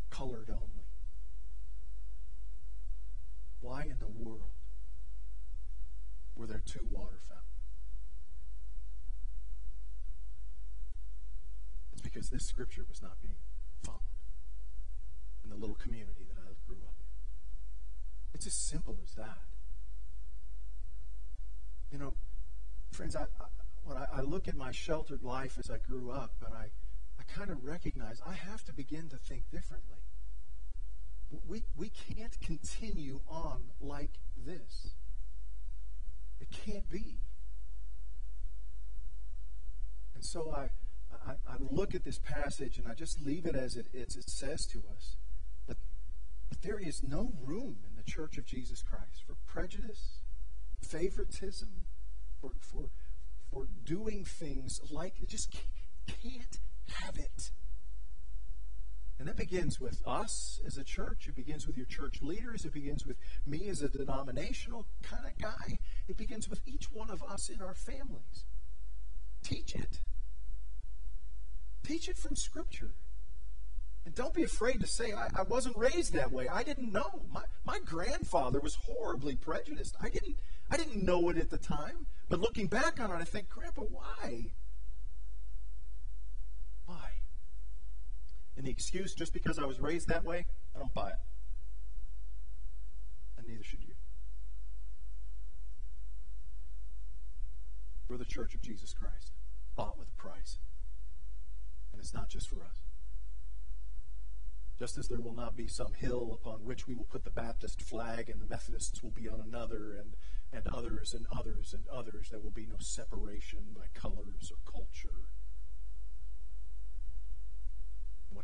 colored only. Why in the world were there two water fountains? It's because this scripture was not being followed in the little community that I grew up in. It's as simple as that. You know, friends, I, I when I, I look at my sheltered life as I grew up, and I, I kind of recognize I have to begin to think differently we, we can't continue on like this. It can't be. And so I, I, I look at this passage and I just leave it as it, as it says to us. But, but there is no room in the church of Jesus Christ for prejudice, favoritism, for, for, for doing things like it. Just can't have it. And that begins with us as a church. It begins with your church leaders. It begins with me as a denominational kind of guy. It begins with each one of us in our families. Teach it. Teach it from Scripture. And don't be afraid to say, I, I wasn't raised that way. I didn't know. My, my grandfather was horribly prejudiced. I didn't, I didn't know it at the time. But looking back on it, I think, Grandpa, why? And the excuse, just because I was raised that way, I don't buy it. And neither should you. We're the church of Jesus Christ, bought with a price. And it's not just for us. Just as there will not be some hill upon which we will put the Baptist flag and the Methodists will be on another, and, and others and others and others, there will be no separation by colors or culture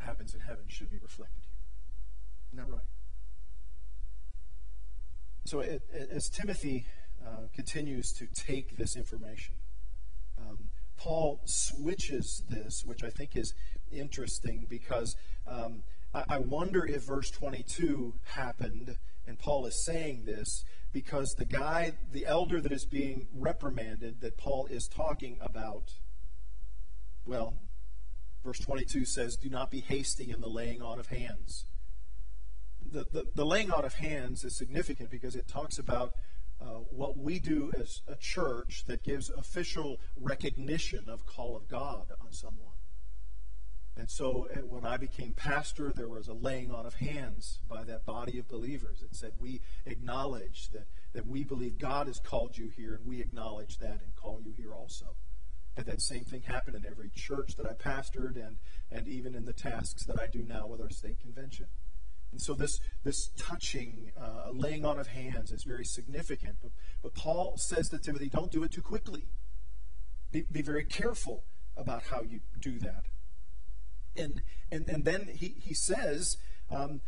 happens in heaven should be reflected here. Isn't that right? So, it, as Timothy uh, continues to take this information, um, Paul switches this, which I think is interesting because um, I, I wonder if verse 22 happened, and Paul is saying this because the guy, the elder that is being reprimanded that Paul is talking about, well, verse 22 says, Do not be hasty in the laying on of hands. The, the, the laying on of hands is significant because it talks about uh, what we do as a church that gives official recognition of call of God on someone. And so uh, when I became pastor, there was a laying on of hands by that body of believers. It said, We acknowledge that, that we believe God has called you here, and we acknowledge that and call you here also. That same thing happened in every church that I pastored and, and even in the tasks that I do now with our state convention. And so this, this touching, uh, laying on of hands is very significant. But, but Paul says to Timothy, don't do it too quickly. Be, be very careful about how you do that. And, and, and then he, he says, um,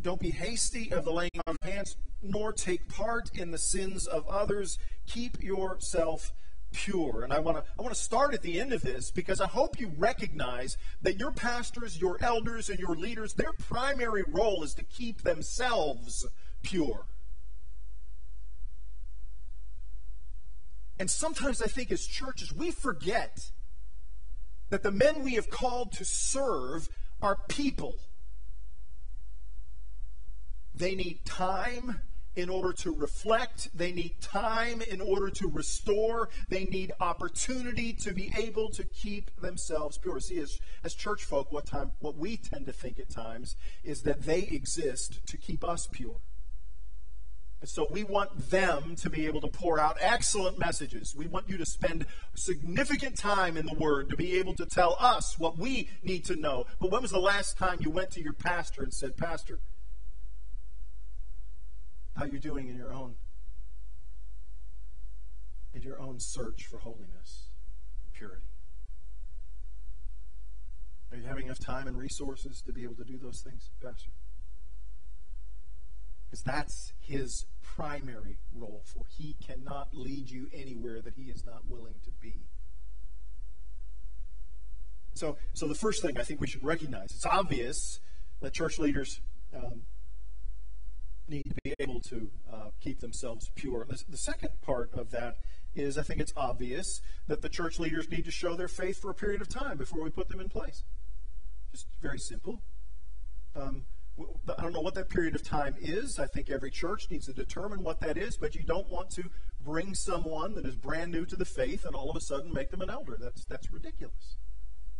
don't be hasty of the laying on of hands, nor take part in the sins of others. Keep yourself pure. And I want to I want to start at the end of this because I hope you recognize that your pastors, your elders and your leaders, their primary role is to keep themselves pure. And sometimes I think as churches we forget that the men we have called to serve are people. They need time in order to reflect. They need time in order to restore. They need opportunity to be able to keep themselves pure. See, as, as church folk, what time what we tend to think at times is that they exist to keep us pure. And so we want them to be able to pour out excellent messages. We want you to spend significant time in the Word to be able to tell us what we need to know. But when was the last time you went to your pastor and said, Pastor, how you're doing in your own in your own search for holiness and purity. Are you having enough time and resources to be able to do those things, Pastor? Because that's his primary role, for he cannot lead you anywhere that he is not willing to be. So, so the first thing I think we should recognize, it's obvious that church leaders um, need to be able to uh, keep themselves pure. The, the second part of that is I think it's obvious that the church leaders need to show their faith for a period of time before we put them in place. Just very simple. Um, I don't know what that period of time is. I think every church needs to determine what that is, but you don't want to bring someone that is brand new to the faith and all of a sudden make them an elder. That's, that's ridiculous.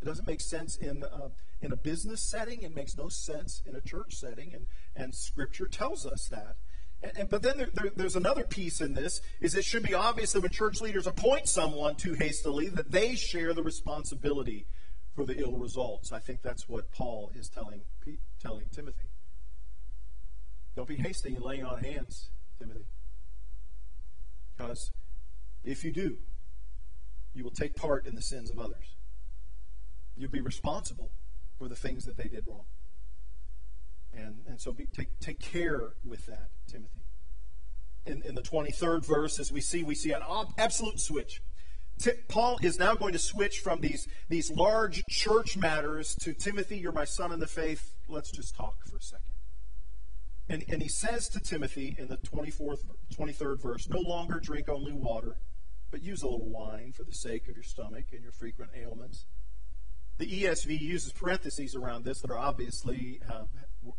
It doesn't make sense in, uh, in a business setting. It makes no sense in a church setting, and, and Scripture tells us that. And, and, but then there, there, there's another piece in this, is it should be obvious that when church leaders appoint someone too hastily, that they share the responsibility for the ill results. I think that's what Paul is telling, telling Timothy. Don't be hasty in laying on hands, Timothy. Because if you do, you will take part in the sins of others. You'll be responsible for the things that they did wrong. And, and so be, take, take care with that, Timothy. In, in the 23rd verse, as we see, we see an absolute switch. T- Paul is now going to switch from these, these large church matters to Timothy, you're my son in the faith. Let's just talk for a second. And, and he says to Timothy in the 24th, 23rd verse, No longer drink only water, but use a little wine for the sake of your stomach and your frequent ailments the ESV uses parentheses around this that are obviously uh,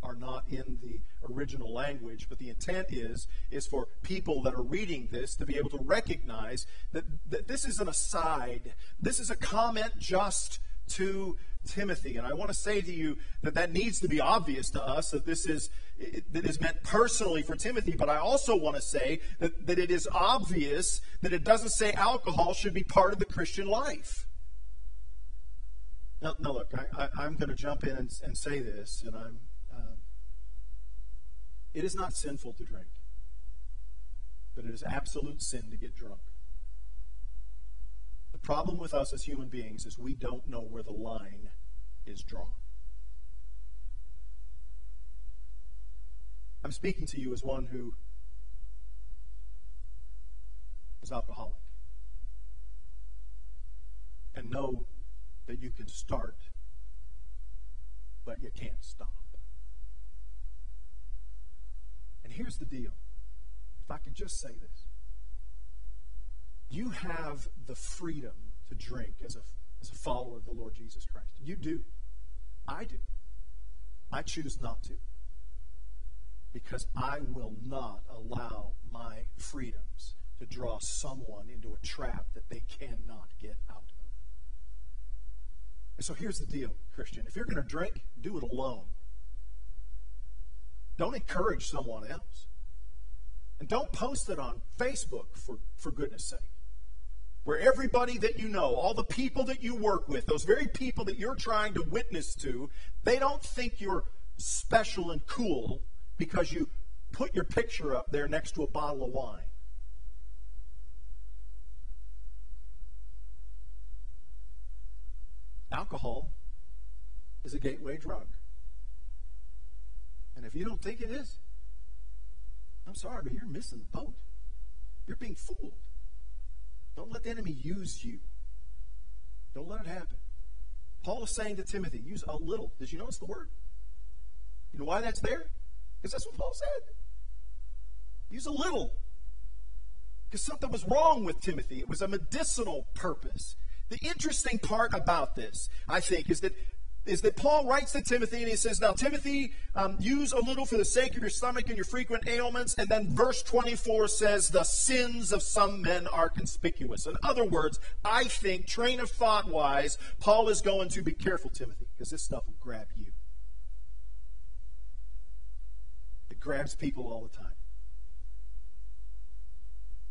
are not in the original language, but the intent is is for people that are reading this to be able to recognize that, that this is an aside. This is a comment just to Timothy. And I want to say to you that that needs to be obvious to us that this is that is meant personally for Timothy, but I also want to say that, that it is obvious that it doesn't say alcohol should be part of the Christian life. Now, now look, I, am going to jump in and, and, say this, and I'm. Uh, it is not sinful to drink, but it is absolute sin to get drunk. The problem with us as human beings is we don't know where the line is drawn. I'm speaking to you as one who is alcoholic and know that you can start, but you can't stop. And here's the deal if I could just say this you have the freedom to drink as a, as a follower of the Lord Jesus Christ. You do. I do. I choose not to because I will not allow my freedoms to draw someone into a trap that they cannot get out of. So here's the deal, Christian. If you're going to drink, do it alone. Don't encourage someone else. And don't post it on Facebook, for, for goodness sake. Where everybody that you know, all the people that you work with, those very people that you're trying to witness to, they don't think you're special and cool because you put your picture up there next to a bottle of wine. Alcohol is a gateway drug. And if you don't think it is, I'm sorry, but you're missing the boat. You're being fooled. Don't let the enemy use you. Don't let it happen. Paul is saying to Timothy, use a little. Did you notice the word? You know why that's there? Because that's what Paul said. Use a little. Because something was wrong with Timothy. It was a medicinal purpose. The interesting part about this, I think, is that is that Paul writes to Timothy and he says, Now, Timothy, um, use a little for the sake of your stomach and your frequent ailments. And then verse 24 says, The sins of some men are conspicuous. In other words, I think, train of thought wise, Paul is going to be careful, Timothy, because this stuff will grab you. It grabs people all the time.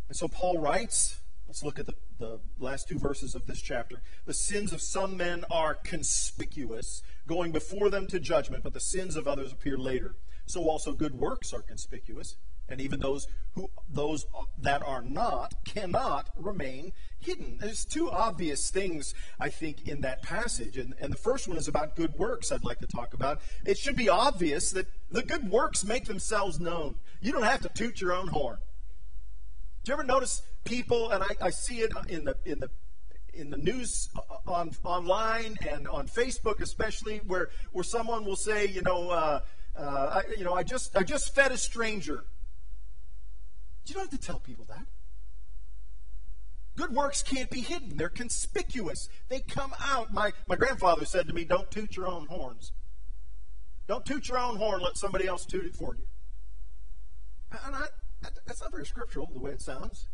And so Paul writes, let's look at the the last two verses of this chapter. The sins of some men are conspicuous, going before them to judgment, but the sins of others appear later. So also good works are conspicuous, and even those who those that are not cannot remain hidden. There's two obvious things I think in that passage, and, and the first one is about good works. I'd like to talk about. It should be obvious that the good works make themselves known. You don't have to toot your own horn. Do you ever notice people, and I, I see it in the in the in the news on online and on Facebook especially, where where someone will say, you know, uh, uh, I, you know, I just I just fed a stranger. You don't have to tell people that. Good works can't be hidden; they're conspicuous. They come out. My my grandfather said to me, "Don't toot your own horns. Don't toot your own horn. Let somebody else toot it for you." And I, that's not very scriptural, the way it sounds.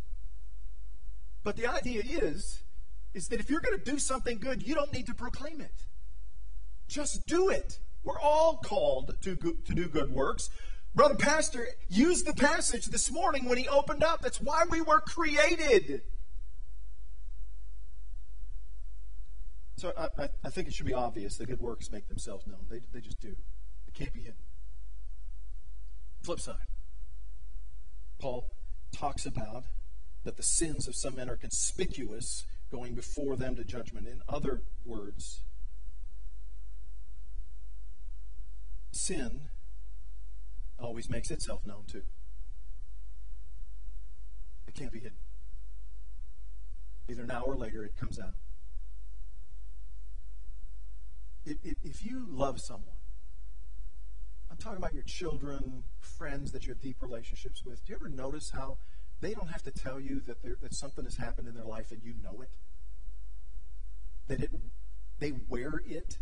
But the idea is, is that if you're going to do something good, you don't need to proclaim it. Just do it. We're all called to, to do good works. Brother Pastor used the passage this morning when he opened up. That's why we were created. So I, I, think it should be obvious that good works make themselves known. They, they just do. It can't be hidden. Flip side. Paul talks about that the sins of some men are conspicuous, going before them to judgment. In other words, sin always makes itself known too. It can't be hidden. Either now or later, it comes out. If you love someone, I'm talking about your children, friends that you have deep relationships with. Do you ever notice how they don't have to tell you that, that something has happened in their life and you know it? That it, they wear it?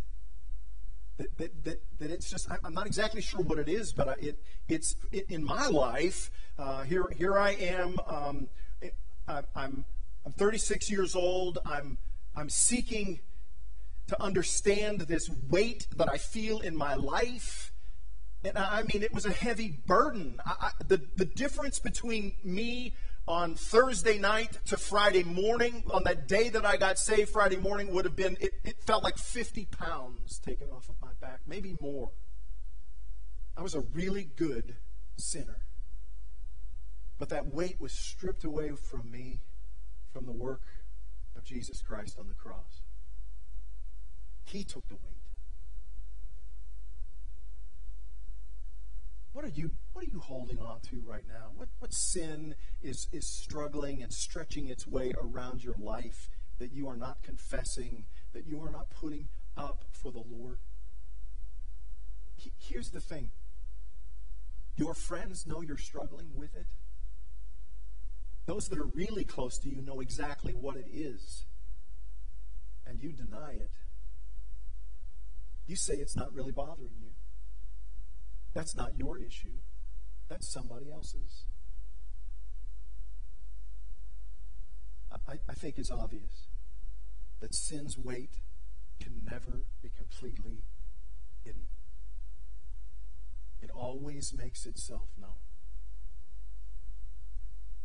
That, that, that, that it's just, I'm not exactly sure what it is, but it, it's it, in my life. Uh, here, here I am. Um, I, I'm, I'm 36 years old. I'm, I'm seeking to understand this weight that I feel in my life. And I mean, it was a heavy burden. I, I, the, the difference between me on Thursday night to Friday morning, on that day that I got saved, Friday morning, would have been, it, it felt like 50 pounds taken off of my back, maybe more. I was a really good sinner. But that weight was stripped away from me from the work of Jesus Christ on the cross. He took the weight. What are you what are you holding on to right now? What what sin is is struggling and stretching its way around your life that you are not confessing, that you are not putting up for the Lord? Here's the thing. Your friends know you're struggling with it. Those that are really close to you know exactly what it is. And you deny it. You say it's not really bothering you. That's not your issue, that's somebody else's. I, I think it's obvious that sin's weight can never be completely hidden. It always makes itself known.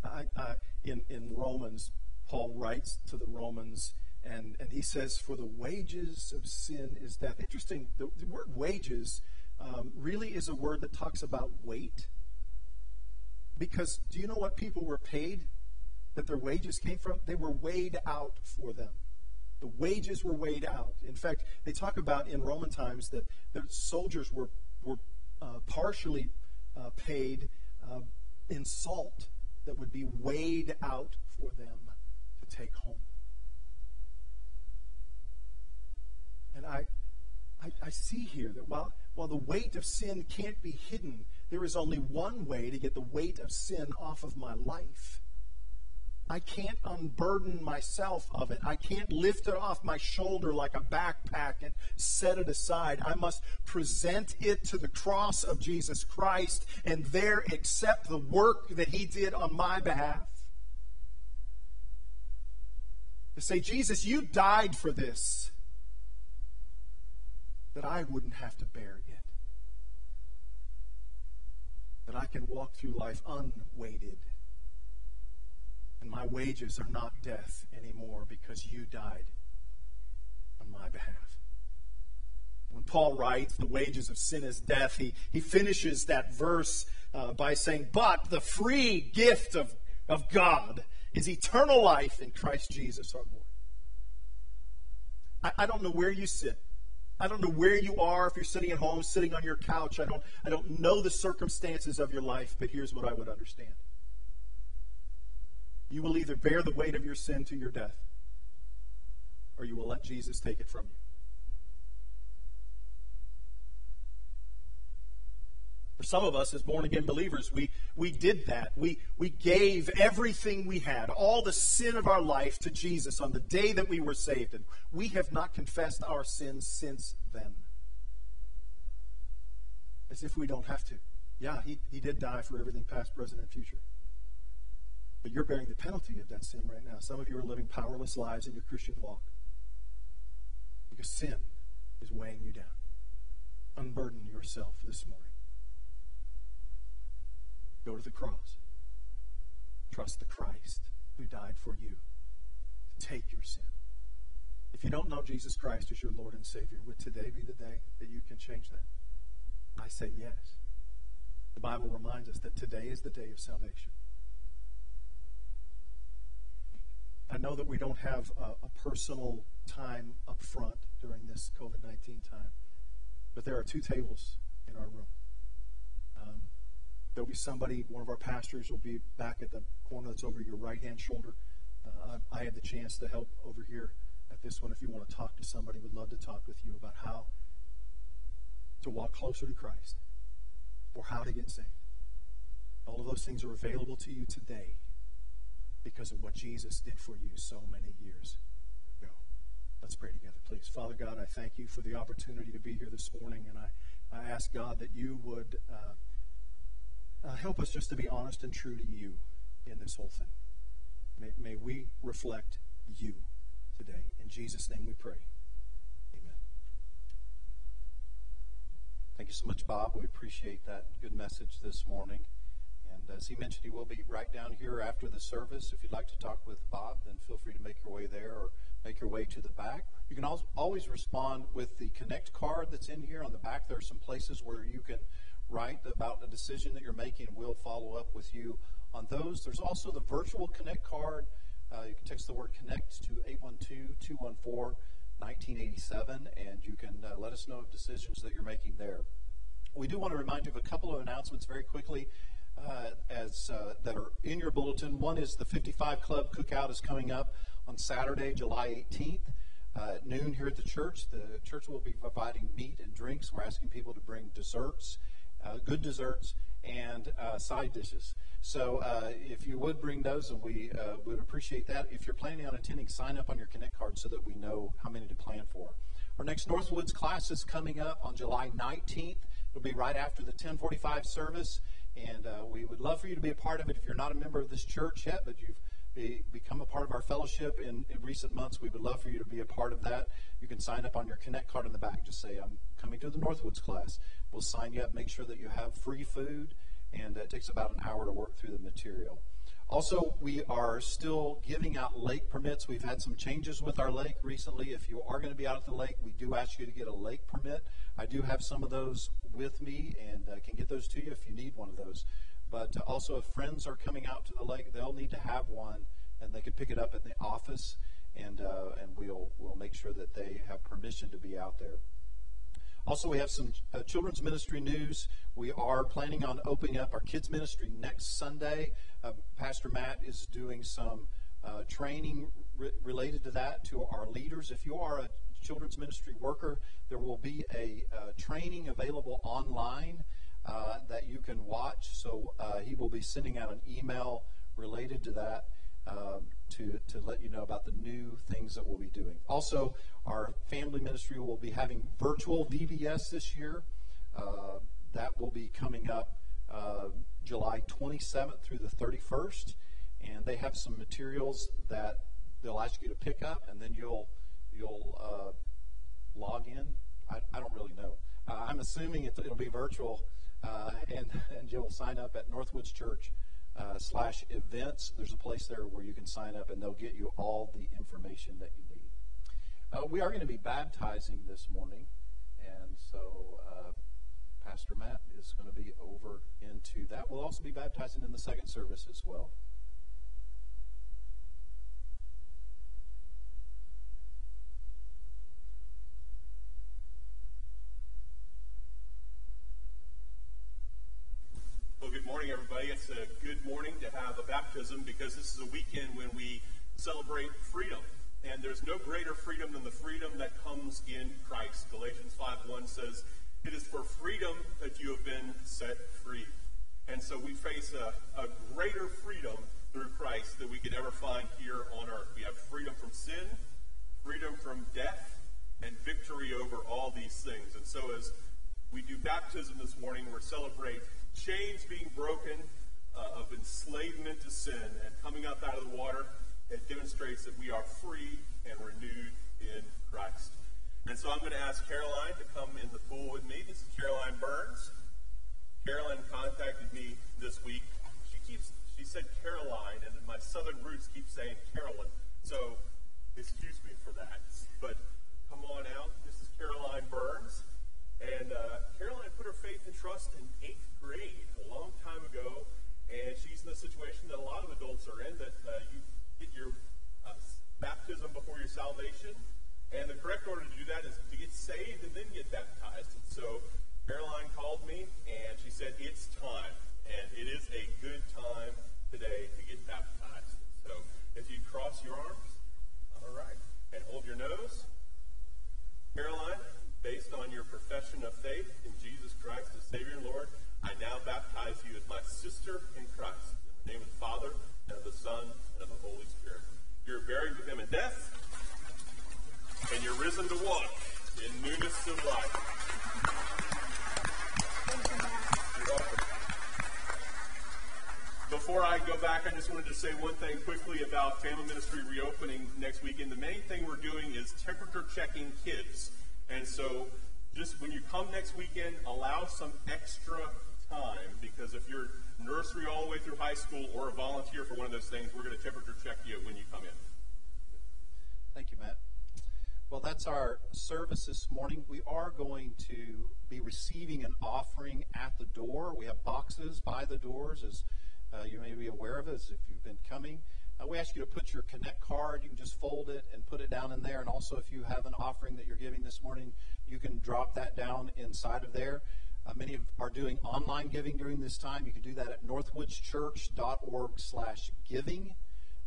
I, I, in, in Romans, Paul writes to the Romans, and, and he says, For the wages of sin is death. Interesting, the, the word wages um, really is a word that talks about weight. Because do you know what people were paid that their wages came from? They were weighed out for them. The wages were weighed out. In fact, they talk about in Roman times that the soldiers were, were uh, partially uh, paid uh, in salt that would be weighed out for them to take home. And I, I, I see here that while, while the weight of sin can't be hidden, there is only one way to get the weight of sin off of my life. I can't unburden myself of it. I can't lift it off my shoulder like a backpack and set it aside. I must present it to the cross of Jesus Christ and there accept the work that He did on my behalf. To say, Jesus, you died for this that I wouldn't have to bear it. That I can walk through life unweighted. And my wages are not death anymore because you died on my behalf. When Paul writes, the wages of sin is death, he, he finishes that verse uh, by saying, But the free gift of, of God is eternal life in Christ Jesus our Lord. I, I don't know where you sit. I don't know where you are, if you're sitting at home, sitting on your couch. I don't, I don't know the circumstances of your life, but here's what I would understand. You will either bear the weight of your sin to your death, or you will let Jesus take it from you. For some of us as born again believers, we, we did that. We, we gave everything we had, all the sin of our life to Jesus on the day that we were saved. And we have not confessed our sins since then. As if we don't have to. Yeah, he, he did die for everything past, present, and future. But you're bearing the penalty of that sin right now. Some of you are living powerless lives in your Christian walk because sin is weighing you down. Unburden yourself this morning. Go to the cross. Trust the Christ who died for you to take your sin. If you don't know Jesus Christ as your Lord and Savior, would today be the day that you can change that? I say yes. The Bible reminds us that today is the day of salvation. I know that we don't have a, a personal time up front during this COVID 19 time, but there are two tables in our room. There'll be somebody, one of our pastors will be back at the corner that's over your right hand shoulder. Uh, I, I had the chance to help over here at this one. If you want to talk to somebody, would love to talk with you about how to walk closer to Christ or how to get saved. All of those things are available to you today because of what Jesus did for you so many years ago. Let's pray together, please. Father God, I thank you for the opportunity to be here this morning, and I, I ask God that you would. Uh, uh, help us just to be honest and true to you in this whole thing. May, may we reflect you today. In Jesus' name we pray. Amen. Thank you so much, Bob. We appreciate that good message this morning. And as he mentioned, he will be right down here after the service. If you'd like to talk with Bob, then feel free to make your way there or make your way to the back. You can always respond with the Connect card that's in here on the back. There are some places where you can write about the decision that you're making, we'll follow up with you on those. There's also the virtual Connect card. Uh, you can text the word Connect to 812 214 1987, and you can uh, let us know of decisions that you're making there. we do want to remind you of a couple of announcements very quickly. Uh, as uh, that are in your bulletin. One is the 55 Club Cookout is coming up on Saturday, July 18th uh, at noon here at the church. The church will be providing meat and drinks. We're asking people to bring desserts, good desserts, and uh, side dishes. So uh, if you would bring those, and we would appreciate that. If you're planning on attending, sign up on your Connect card so that we know how many to plan for. Our next Northwoods class is coming up on July 19th. It'll be right after the 1045 service. And uh, we would love for you to be a part of it if you're not a member of this church yet, but you've be, become a part of our fellowship in, in, recent months. We would love for you to be a part of that. You can sign up on your Connect card in the back. Just say, I'm coming to the Northwoods class. We'll sign you up, make sure that you have free food, and it takes about an hour to work through the material. Also, we are still giving out lake permits. We've had some changes with our lake recently. If you are going to be out at the lake, we do ask you to get a lake permit. I do have some of those with me and uh, can get those to you if you need one of those. But uh, also, if friends are coming out to the lake, they'll need to have one, and they can pick it up at the office, and uh, and we'll we'll make sure that they have permission to be out there. Also, we have some uh, children's ministry news. We are planning on opening up our kids ministry next Sunday. Uh, Pastor Matt is doing some uh, training re- related to that to our leaders. If you are a children's ministry worker, there will be a uh, training available online uh, that you can watch. So uh, he will be sending out an email related to that. Um, to, to let you know about the new things that we'll be doing. Also, our family ministry will be having virtual VBS this year. Uh, that will be coming up uh, July 27th through the 31st, and they have some materials that they'll ask you to pick up, and then you'll you'll uh, log in. I, I, don't really know. Uh, I'm assuming it, will be virtual, and and you'll sign up at Northwoods Church. Uh, slash events. There's a place there where you can sign up, and they'll get you all the information that you need. Uh, we are going to be baptizing this morning, and so uh, Pastor Matt is going to be over into that. We'll also be baptizing in the second service as well. Morning, everybody. It's a good morning to have a baptism because this is a weekend when we celebrate freedom. And there's no greater freedom than the freedom that comes in Christ. Galatians 5.1 says, it is for freedom that you have been set free. And so we face a, a greater freedom through Christ than we could ever find here on earth. We have freedom from sin, freedom from death, and victory over all these things. And so as we do baptism this morning, we're celebrating chains being broken uh, of enslavement to sin and coming up out of the water. It demonstrates that we are free and renewed in Christ. And so I'm going to ask Caroline to come in the pool with me. This is Caroline Burns. Caroline contacted me this week. She keeps she said Caroline, and my southern roots keep saying Carolyn. So excuse me for that. But come on out. This is Caroline Burns. And uh, Caroline put her faith and trust in eighth grade a long time ago. And she's in the situation that a lot of adults are in that uh, you get your uh, baptism before your salvation and the correct order to do that is to get saved and then get baptized. And so Caroline called me and she said, It's time. And it is a good time today to get baptized. So if you cross your arms, all right, and hold your nose. Caroline, based on your profession of faith in Jesus Christ as Savior and Lord, I now baptize you as my sister in Christ. In the name of the Father, and of the Son, and of the Holy Spirit. You're buried with him in death and you're risen to walk in newness of life. Before I go back, I just wanted to say one thing quickly about family ministry reopening next weekend. The main thing we're doing is temperature checking kids. And so just when you come next weekend, allow some extra time because if you're nursery all the way through high school or a volunteer for one of those things, we're going to temperature check you when you come in. Thank you, Matt. Well, that's our service this morning. We are going to be receiving an offering at the door. We have boxes by the doors, as uh, you may be aware of, as if you've been coming. Uh, we ask you to put your Connect card. You can just fold it and put it down in there. And also, if you have an offering that you're giving this morning, you can drop that down inside of there. Uh, many are doing online giving during this time. You can do that at northwoodschurch.org slash giving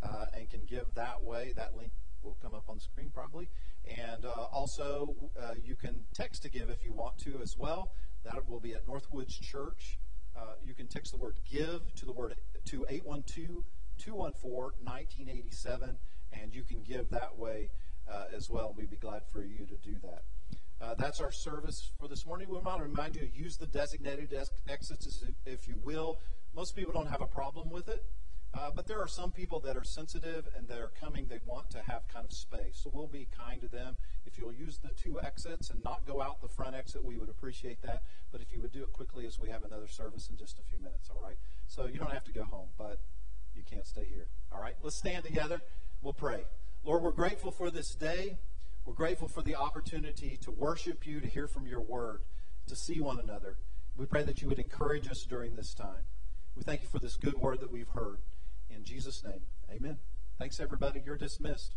uh, and can give that way. That link will come up on the screen probably. And uh, also, uh, you can text to give if you want to as well. That will be at Northwoods Church. Uh, you can text the word give to the word to 812 214 1987, and you can give that way uh, as well. We'd be glad for you to do that. Uh, that's our service for this morning. We want to remind you to use the designated exits if you will. Most people don't have a problem with it. Uh, but there are some people that are sensitive and they're coming, they want to have kind of space. So we'll be kind to them. If you'll use the two exits and not go out the front exit, we would appreciate that. But if you would do it quickly as we have another service in just a few minutes, all right? So you don't have to go home, but you can't stay here. All right? Let's stand together. We'll pray. Lord, we're grateful for this day. We're grateful for the opportunity to worship you, to hear from your word, to see one another. We pray that you would encourage us during this time. We thank you for this good word that we've heard. In Jesus' name, amen. Thanks, everybody. You're dismissed.